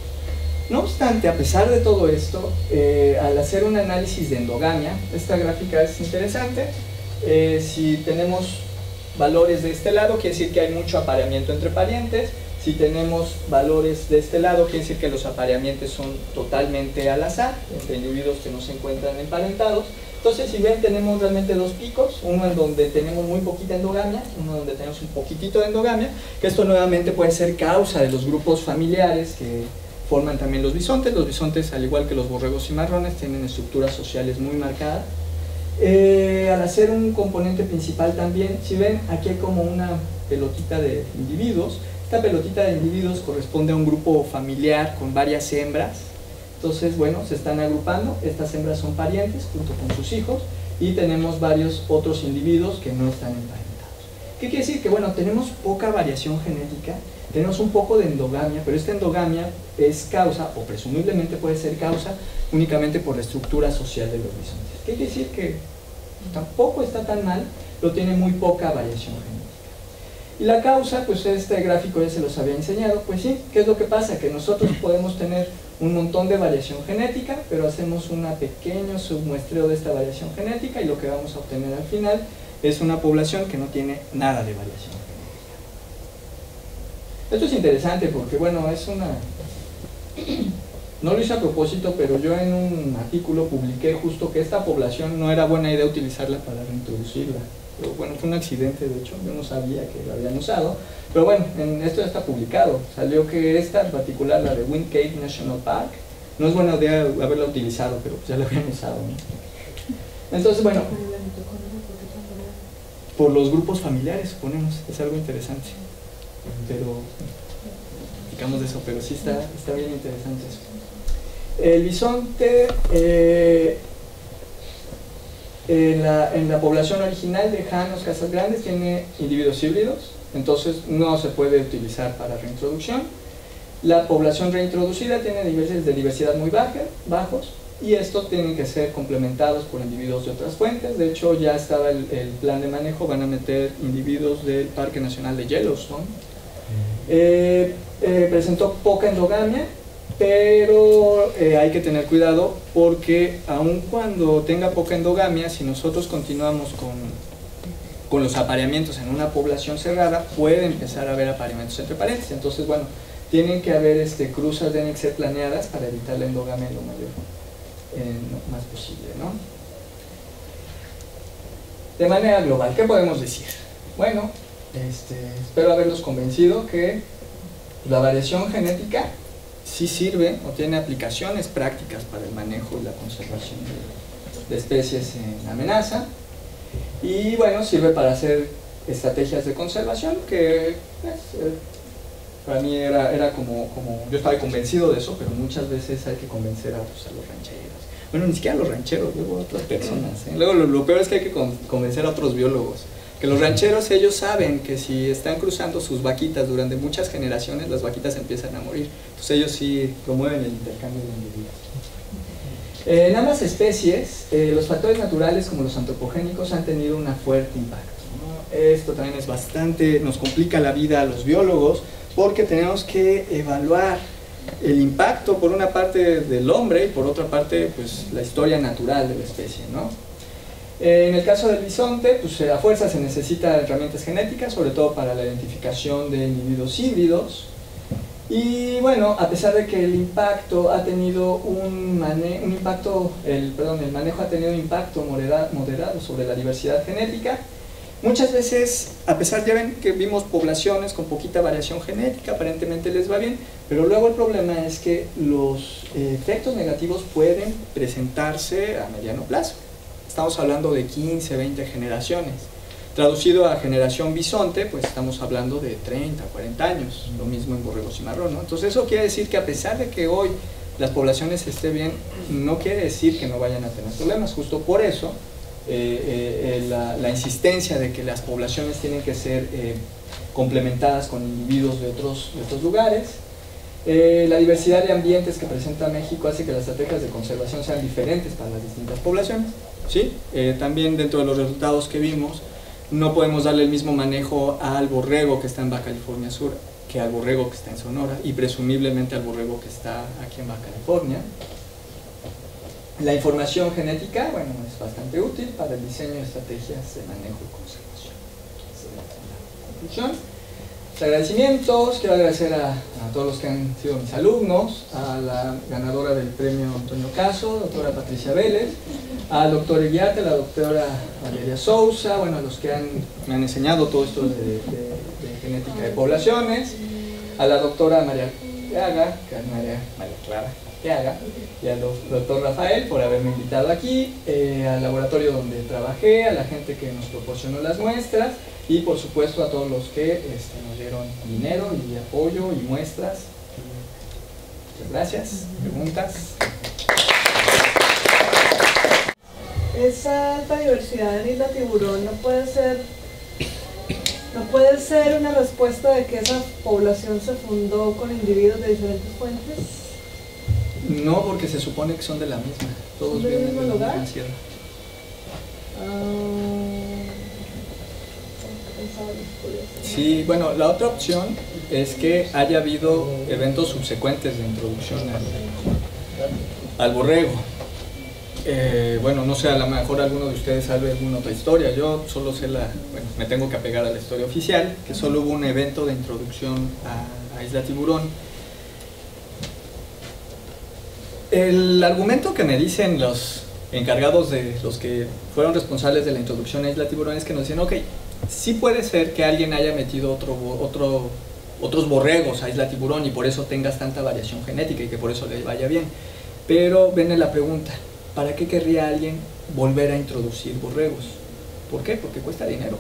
No obstante, a pesar de todo esto, eh, al hacer un análisis de endogamia, esta gráfica es interesante, eh, si tenemos valores de este lado, quiere decir que hay mucho apareamiento entre parientes, si tenemos valores de este lado, quiere decir que los apareamientos son totalmente al azar, entre individuos que no se encuentran emparentados. Entonces, si ven, tenemos realmente dos picos, uno en donde tenemos muy poquita endogamia, uno donde tenemos un poquitito de endogamia, que esto nuevamente puede ser causa de los grupos familiares que forman también los bisontes. Los bisontes, al igual que los borregos y marrones, tienen estructuras sociales muy marcadas. Eh, al hacer un componente principal también, si ven, aquí hay como una pelotita de individuos, esta pelotita de individuos corresponde a un grupo familiar con varias hembras. Entonces, bueno, se están agrupando. Estas hembras son parientes junto con sus hijos y tenemos varios otros individuos que no están emparentados. ¿Qué quiere decir? Que, bueno, tenemos poca variación genética, tenemos un poco de endogamia, pero esta endogamia es causa, o presumiblemente puede ser causa, únicamente por la estructura social de los bisontes. ¿Qué quiere decir? Que tampoco está tan mal, pero tiene muy poca variación genética. Y la causa, pues este gráfico ya se los había enseñado, pues sí, ¿qué es lo que pasa? Que nosotros podemos tener un montón de variación genética, pero hacemos un pequeño submuestreo de esta variación genética y lo que vamos a obtener al final es una población que no tiene nada de variación genética. Esto es interesante porque, bueno, es una... No lo hice a propósito, pero yo en un artículo publiqué justo que esta población no era buena idea utilizarla para reintroducirla bueno, fue un accidente, de hecho, yo no sabía que lo habían usado, pero bueno, en, esto ya está publicado, salió que esta en particular, la de Wind Cave National Park, no es buena idea haberla utilizado, pero ya la habían usado. Entonces, bueno, por los grupos familiares, suponemos, es algo interesante, pero digamos de eso, pero sí está, está bien interesante eso. El bisonte... Eh, en la, población original de Janos Casas Grandes tiene individuos híbridos, entonces no se puede utilizar para reintroducción. La población reintroducida tiene niveles de diversidad muy baja, bajos y estos tienen que ser complementados por individuos de otras fuentes. De hecho, ya estaba el, plan de manejo, van a meter individuos del Parque Nacional de Yellowstone. Eh, eh, presentó poca endogamia, pero eh, hay que tener cuidado porque aun cuando tenga poca endogamia, si nosotros continuamos con, con los apareamientos en una población cerrada, puede empezar a haber apareamientos entre paréntesis. Entonces, bueno, tienen que haber este, cruzas de NXT planeadas para evitar la endogamia lo mayor, eh, más posible. ¿no? De manera global, ¿qué podemos decir? Bueno, este, espero haberlos convencido que la variación genética sí sirve o tiene aplicaciones prácticas para el manejo y la conservación de, especies en amenaza. Y bueno, sirve para hacer estrategias de conservación que pues, eh, para mí era, era como, como, yo estaba convencido de eso, pero muchas veces hay que convencer a, pues, los rancheros. Bueno, ni siquiera a los rancheros, luego a otras personas. ¿eh? Luego lo, peor es que hay que con- convencer a otros biólogos. Que los rancheros ellos saben que si están cruzando sus vaquitas durante muchas generaciones, las vaquitas empiezan a morir. Entonces ellos sí promueven el intercambio de individuos. Eh, en ambas especies, eh, los factores naturales como los antropogénicos han tenido un fuerte impacto. Esto también es bastante, nos complica la vida a los biólogos porque tenemos que evaluar el impacto por una parte del hombre y por otra parte pues, la historia natural de la especie. ¿no? Eh, En el caso del bisonte, pues a fuerza se necesita herramientas genéticas, sobre todo para la identificación de individuos híbridos. Y bueno, a pesar de que el impacto ha tenido un, mane- un impacto, el, perdón, el manejo ha tenido un impacto modera- moderado sobre la diversidad genética, muchas veces, a pesar ya ven que vimos poblaciones con poquita variación genética, aparentemente les va bien, pero luego el problema es que los eh, efectos negativos pueden presentarse a mediano plazo. Estamos hablando de 15, 20 generaciones. Traducido a generación bisonte, pues estamos hablando de 30, 40 años, lo mismo en borrego cimarrón, ¿no? Entonces eso quiere decir que a pesar de que hoy las poblaciones estén bien, no quiere decir que no vayan a tener problemas. Justo por eso, eh, eh, eh, la, insistencia de que las poblaciones tienen que ser complementadas con individuos de otros, de otros lugares. Eh, la diversidad de ambientes que presenta México hace que las estrategias de conservación sean diferentes para las distintas poblaciones. ¿sí? Eh, también dentro de los resultados que vimos, no podemos darle el mismo manejo al borrego que está en Baja California Sur que al borrego que está en Sonora y presumiblemente al borrego que está aquí en Baja California. La información genética, bueno, es bastante útil para el diseño de estrategias de manejo y conservación. Conclusión. Los agradecimientos, quiero agradecer a, a todos los que han sido mis alumnos, a la ganadora del premio Antonio Caso, doctora Patricia Vélez, al doctor Eguiate, a la doctora Valeria Sousa, bueno, a los que han, me han enseñado todo esto de, genética de poblaciones, a la doctora María que es María, María Clara Teaga, y al doc- doctor Rafael por haberme invitado aquí, eh, al laboratorio donde trabajé, a la gente que nos proporcionó las muestras y por supuesto a todos los que este, nos dieron dinero y apoyo y muestras. Muchas gracias. ¿Preguntas? Esa alta diversidad en Isla Tiburón no puede ser no puede ser una respuesta de que esa población se fundó con individuos de diferentes fuentes. No, porque se supone que son de la misma. Todos ¿Son del vienen mismo de la lugar? misma sierra. Ah, Sí, bueno, la otra opción es que haya habido eventos subsecuentes de introducción al, borrego. Eh, bueno, no sé, a lo mejor alguno de ustedes sabe alguna otra historia. Yo solo sé la, bueno, me tengo que apegar a la historia oficial, que solo hubo un evento de introducción a, a Isla Tiburón. El argumento que me dicen los encargados de los que fueron responsables de la introducción a Isla Tiburón es que nos dicen, ok, sí puede ser que alguien haya metido otro, otro, otros borregos a Isla Tiburón y por eso tengas tanta variación genética y que por eso le vaya bien. Pero viene la pregunta, ¿para qué querría alguien volver a introducir borregos? ¿Por qué? Porque cuesta dinero.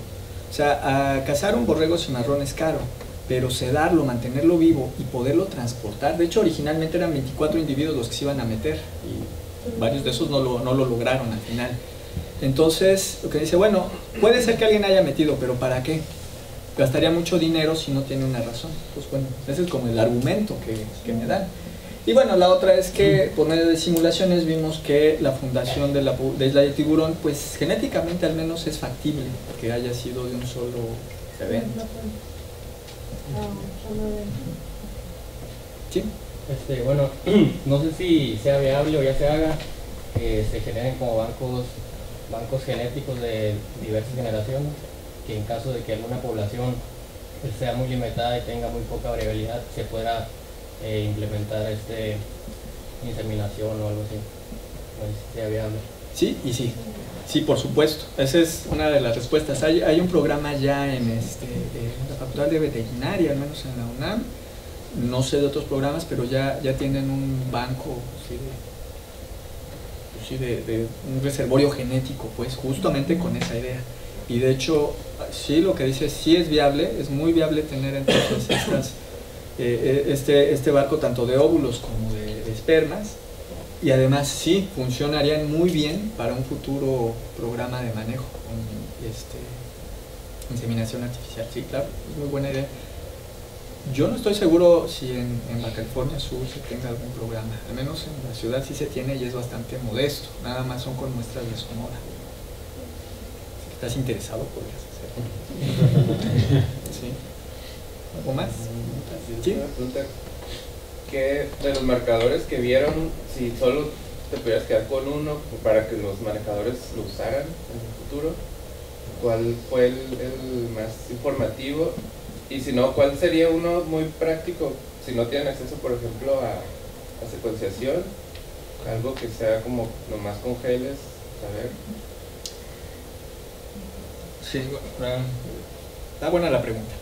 O sea, cazar un borrego cimarrón es caro, pero sedarlo, mantenerlo vivo y poderlo transportar. De hecho, originalmente eran 24 individuos los que se iban a meter y varios de esos no lo, no lo lograron al final. Entonces, lo que dice, bueno, puede ser que alguien haya metido, pero ¿para qué? Gastaría mucho dinero si no tiene una razón. Pues bueno, ese es como el argumento que, que me dan. Y bueno, la otra es que por medio de simulaciones vimos que la fundación de la pu- de Isla de Tiburón, pues genéticamente al menos es factible que haya sido de un solo evento. Bien. ¿Sí? Este, bueno, no sé si sea viable o ya se haga que se generen como bancos, bancos genéticos de diversas generaciones, que en caso de que alguna población pues, sea muy limitada y tenga muy poca variabilidad, se pueda eh, implementar este inseminación o algo así. No sé si viable. Sí y sí. Sí, por supuesto. Esa es una de las respuestas. Hay, hay un programa ya en, este, en la Facultad de Veterinaria, al menos en la UNAM. No sé de otros programas, pero ya, ya tienen un banco ¿sí? de, un reservorio genético, pues justamente con esa idea. Y de hecho, sí, lo que dice, sí es viable, es muy viable tener entonces estas, eh, eh, este, este barco tanto de óvulos como de, de espermas, y además sí, funcionarían muy bien para un futuro programa de manejo con este, inseminación artificial. Sí, claro, es muy buena idea. Yo no estoy seguro si en, en la California Sur se tenga algún programa, al menos en la ciudad sí se tiene y es bastante modesto, nada más son con muestras de Sonora. Si estás interesado, podrías hacerlo. ¿Sí? ¿Algo más? ¿Sí? Una pregunta. ¿Qué de los marcadores que vieron, si solo te pudieras quedar con uno para que los manejadores lo usaran en el futuro? ¿Cuál fue el, el más informativo? Y si no, ¿cuál sería uno muy práctico si no tienen acceso, por ejemplo, a, a secuenciación? Algo que sea como nomás con geles, saber. Sí, bueno, está buena la pregunta.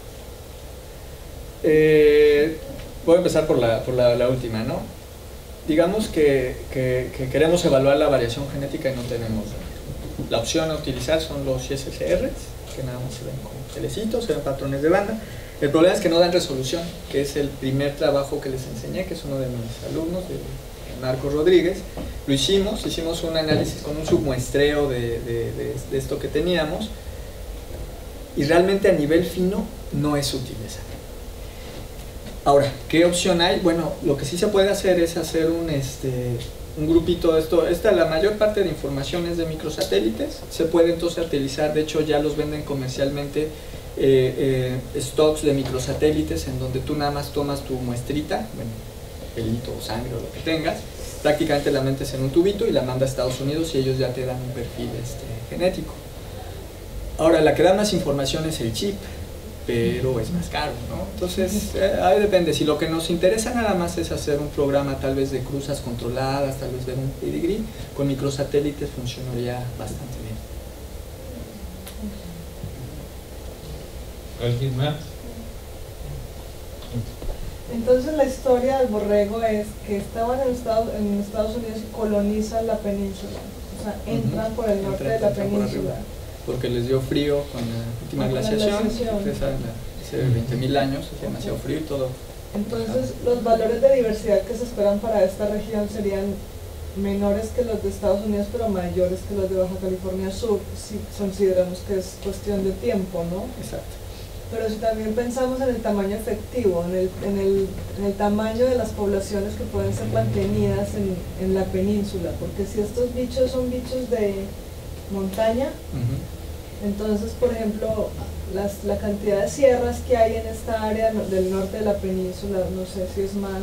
Eh, voy a empezar por la, por la, última, ¿no? Digamos que, que- que queremos evaluar la variación genética y no tenemos. La opción a utilizar son los ISSRs, que nada más se ven como telecitos, ven patrones de banda. El problema es que no dan resolución, que es el primer trabajo que les enseñé, que es uno de mis alumnos, de Marcos Rodríguez. Lo hicimos, hicimos un análisis con un submuestreo de esto que teníamos y realmente a nivel fino no es útil esa. Ahora, ¿qué opción hay? Bueno, lo que sí se puede hacer es hacer un, este, un grupito de esto. Esta, la mayor parte de información es de microsatélites. Se puede entonces utilizar, de hecho ya los venden comercialmente, eh, eh, stocks de microsatélites en donde tú nada más tomas tu muestrita, bueno, pelito o sangre o lo que tengas, prácticamente la metes en un tubito y la mandas a Estados Unidos y ellos ya te dan un perfil este, genético. Ahora, la que da más información es el chip, pero es más caro, ¿no? Entonces, eh, ahí depende. Si lo que nos interesa nada más es hacer un programa tal vez de cruzas controladas, tal vez ver un pedigree, con microsatélites funcionaría bastante bien. ¿Alguien más? Entonces la historia del borrego es que estaban en Estados, en Estados Unidos y colonizan la península. O sea, entran por el norte Entran- de la península. Porque les dio frío con la última Con glaciación, la- hace 20.000 años, hacía demasiado frío y todo. Entonces los valores de diversidad que se esperan para esta región serían menores que los de Estados Unidos, pero mayores que los de Baja California Sur, si consideramos que es cuestión de tiempo, ¿no? Exacto. Pero si también pensamos en el tamaño efectivo, en el, en el, en el tamaño de las poblaciones que pueden ser mantenidas en, en la península, porque si estos bichos son bichos de montaña, entonces, por ejemplo, las, la cantidad de sierras que hay en esta área del norte de la península, no sé si es más,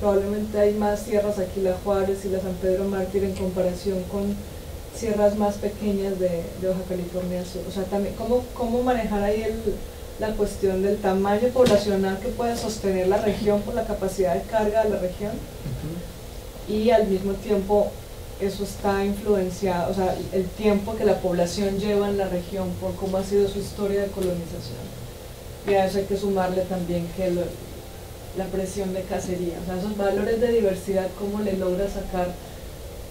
probablemente hay más sierras aquí, la Juárez y la San Pedro Mártir en comparación con sierras más pequeñas de, de Baja California Sur. O sea, también, ¿cómo, cómo manejar ahí el, la cuestión del tamaño poblacional que puede sostener la región por la capacidad de carga de la región? Y al mismo tiempo eso está influenciado, o sea, el tiempo que la población lleva en la región por cómo ha sido su historia de colonización. Y a eso hay que sumarle también que lo- la presión de cacería, o sea, esos valores de diversidad, cómo le logra sacar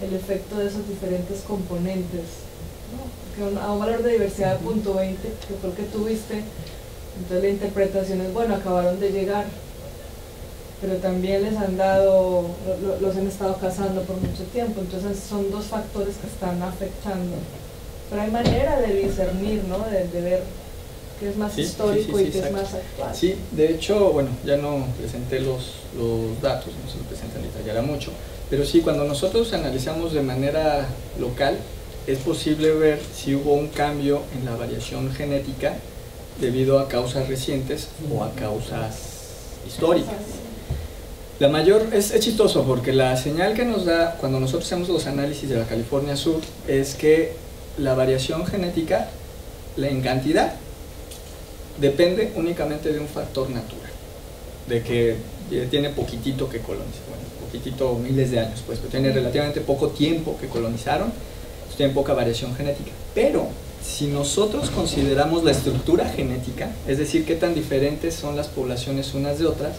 el efecto de esos diferentes componentes. un- a un valor de diversidad de punto 20, que el que tuviste, entonces la interpretación es, bueno, acabaron de llegar, pero también les han dado, lo- los han estado cazando por mucho tiempo, entonces son dos factores que están afectando. Pero hay manera de discernir, ¿no? De, de ver qué es más Sí, histórico sí, y qué es más actual. Sí, de hecho, bueno, ya no presenté los, los datos, no se lo presenté ni detallara mucho, pero sí, cuando nosotros analizamos de manera local, es posible ver si hubo un cambio en la variación genética debido a causas recientes o a causas históricas. La mayor, es, es chistoso porque la señal que nos da cuando nosotros hacemos los análisis de la California Sur es que la variación genética, la en cantidad, depende únicamente de un factor natural, de que eh, tiene poquitito que colonizar, bueno, poquitito miles de años, pues, tiene relativamente poco tiempo que colonizaron, pues, tienen poca variación genética. Pero si nosotros consideramos la estructura genética, es decir, qué tan diferentes son las poblaciones unas de otras,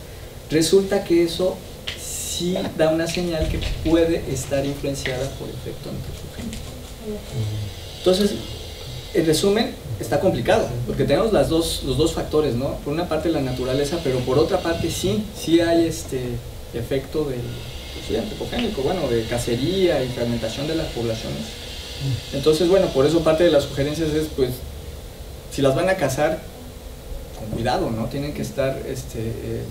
resulta que eso sí da una señal que puede estar influenciada por efecto antropogénico. Entonces, en resumen, está complicado, porque tenemos dos, los dos factores, ¿no? Por una parte la naturaleza, pero por otra parte sí, sí hay este efecto de, pues, antropogénico, bueno, de cacería y fragmentación de las poblaciones. Entonces, bueno, por eso parte de las sugerencias es, pues, si las van a cazar, con cuidado, ¿no? Tienen que estar este, eh,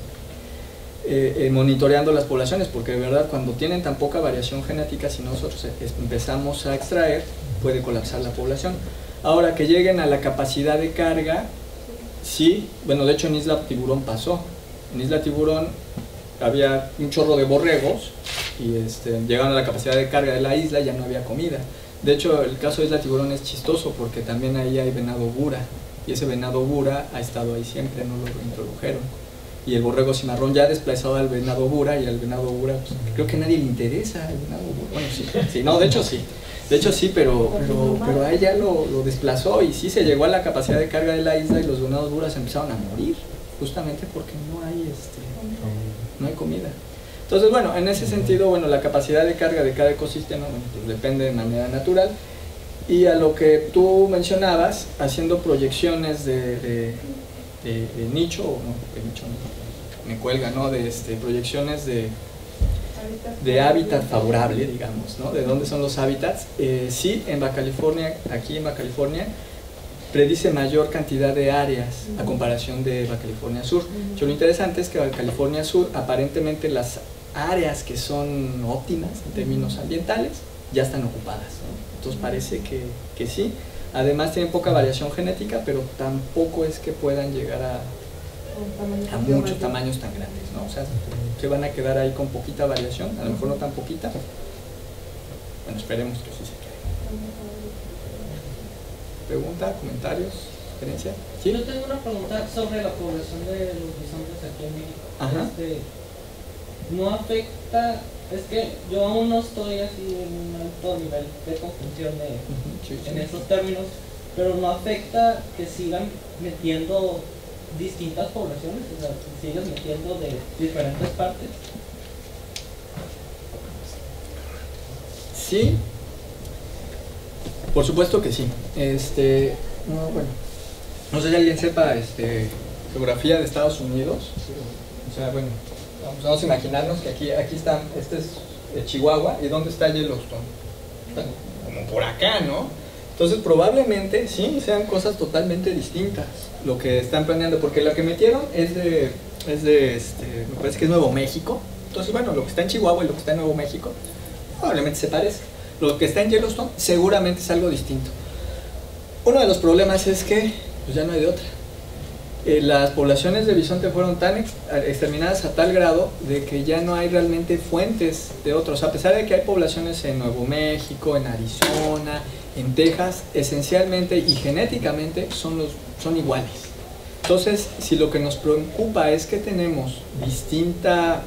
eh, eh, monitoreando las poblaciones, porque de verdad cuando tienen tan poca variación genética, si nosotros empezamos a extraer, puede colapsar la población. Ahora, que lleguen a la capacidad de carga, sí, bueno, de hecho en Isla Tiburón pasó. En Isla Tiburón había un chorro de borregos y este, llegaron a la capacidad de carga de la isla y ya no había comida. De hecho, el caso de Isla Tiburón es chistoso porque también ahí hay venado bura y ese venado bura ha estado ahí siempre, no lo introdujeron y el borrego cimarrón ya ha desplazado al venado bura y al venado bura pues, creo que nadie le interesa el venado bura. Bueno, sí, sí, no, de hecho sí. De hecho sí, pero, pero, pero a ella lo, desplazó y sí se llegó a la capacidad de carga de la isla y los venados buras empezaron a morir, justamente porque no hay, este, no hay comida. Entonces, bueno, en ese sentido, bueno, la capacidad de carga de cada ecosistema pues depende de manera natural. Y a lo que tú mencionabas, haciendo proyecciones de de, nicho, no, de nicho me cuelga, ¿no? De este, proyecciones de, de hábitat favorable, digamos, ¿no? De dónde son los hábitats. Eh, sí, en Baja California, aquí en Baja California, predice mayor cantidad de áreas a comparación de Baja California Sur. lo interesante es que Baja California Sur, aparentemente las áreas que son óptimas en términos ambientales ya están ocupadas. Entonces parece que, que sí. Además tienen poca variación genética, pero tampoco es que puedan llegar a, a muchos tamaños tan grandes, ¿no? O sea, se van a quedar ahí con poquita variación, a lo mejor no tan poquita. Bueno, esperemos que sí se quede. ¿Pregunta, comentarios, experiencia? ¿Sí? Yo tengo una pregunta sobre la población de los bisontes aquí en México. Ajá. Este, ¿No afecta es que yo aún no estoy así en un alto nivel de confusión en esos términos, pero no afecta que sigan metiendo distintas poblaciones, o sea, sigan metiendo de diferentes partes. Sí, por supuesto que sí. Este, no, bueno, no sé si alguien sepa este, geografía de Estados Unidos. O sea, bueno, vamos, a imaginarnos que aquí, aquí están, este es Chihuahua, ¿y dónde está Yellowstone? como por acá, ¿no? Entonces probablemente sí sean cosas totalmente distintas lo que están planeando, porque lo que metieron es de, es de este, me parece que es Nuevo México. Entonces, bueno, lo que está en Chihuahua y lo que está en Nuevo México probablemente se parece. Lo que está en Yellowstone seguramente es algo distinto. Uno de los problemas es que pues ya no hay de otra. Eh, las poblaciones de bisonte fueron tan exterminadas a tal grado de que ya no hay realmente fuentes de otros. A pesar de que hay poblaciones en Nuevo México, en Arizona, en Texas, esencialmente y genéticamente son, los, son iguales. Entonces, si lo que nos preocupa es que tenemos distinta,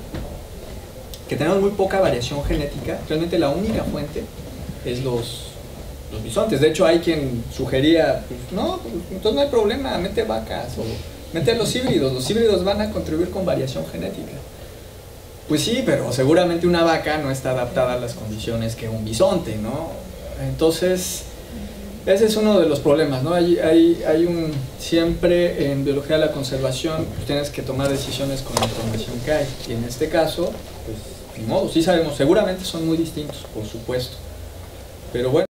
que tenemos muy poca variación genética, realmente la única fuente es los, los bisontes. De hecho, hay quien sugería, pues, no, pues, entonces no hay problema, mete vacas o mete los híbridos. Los híbridos van a contribuir con variación genética. Pues sí, pero seguramente una vaca no está adaptada a las condiciones que un bisonte, ¿no? Entonces, ese es uno de los problemas, ¿no? Hay, hay, hay un, siempre en biología de la conservación pues, tienes que tomar decisiones con la información que hay. Y en este caso, pues, ni modo, sí sabemos, seguramente son muy distintos, por supuesto. Pero bueno,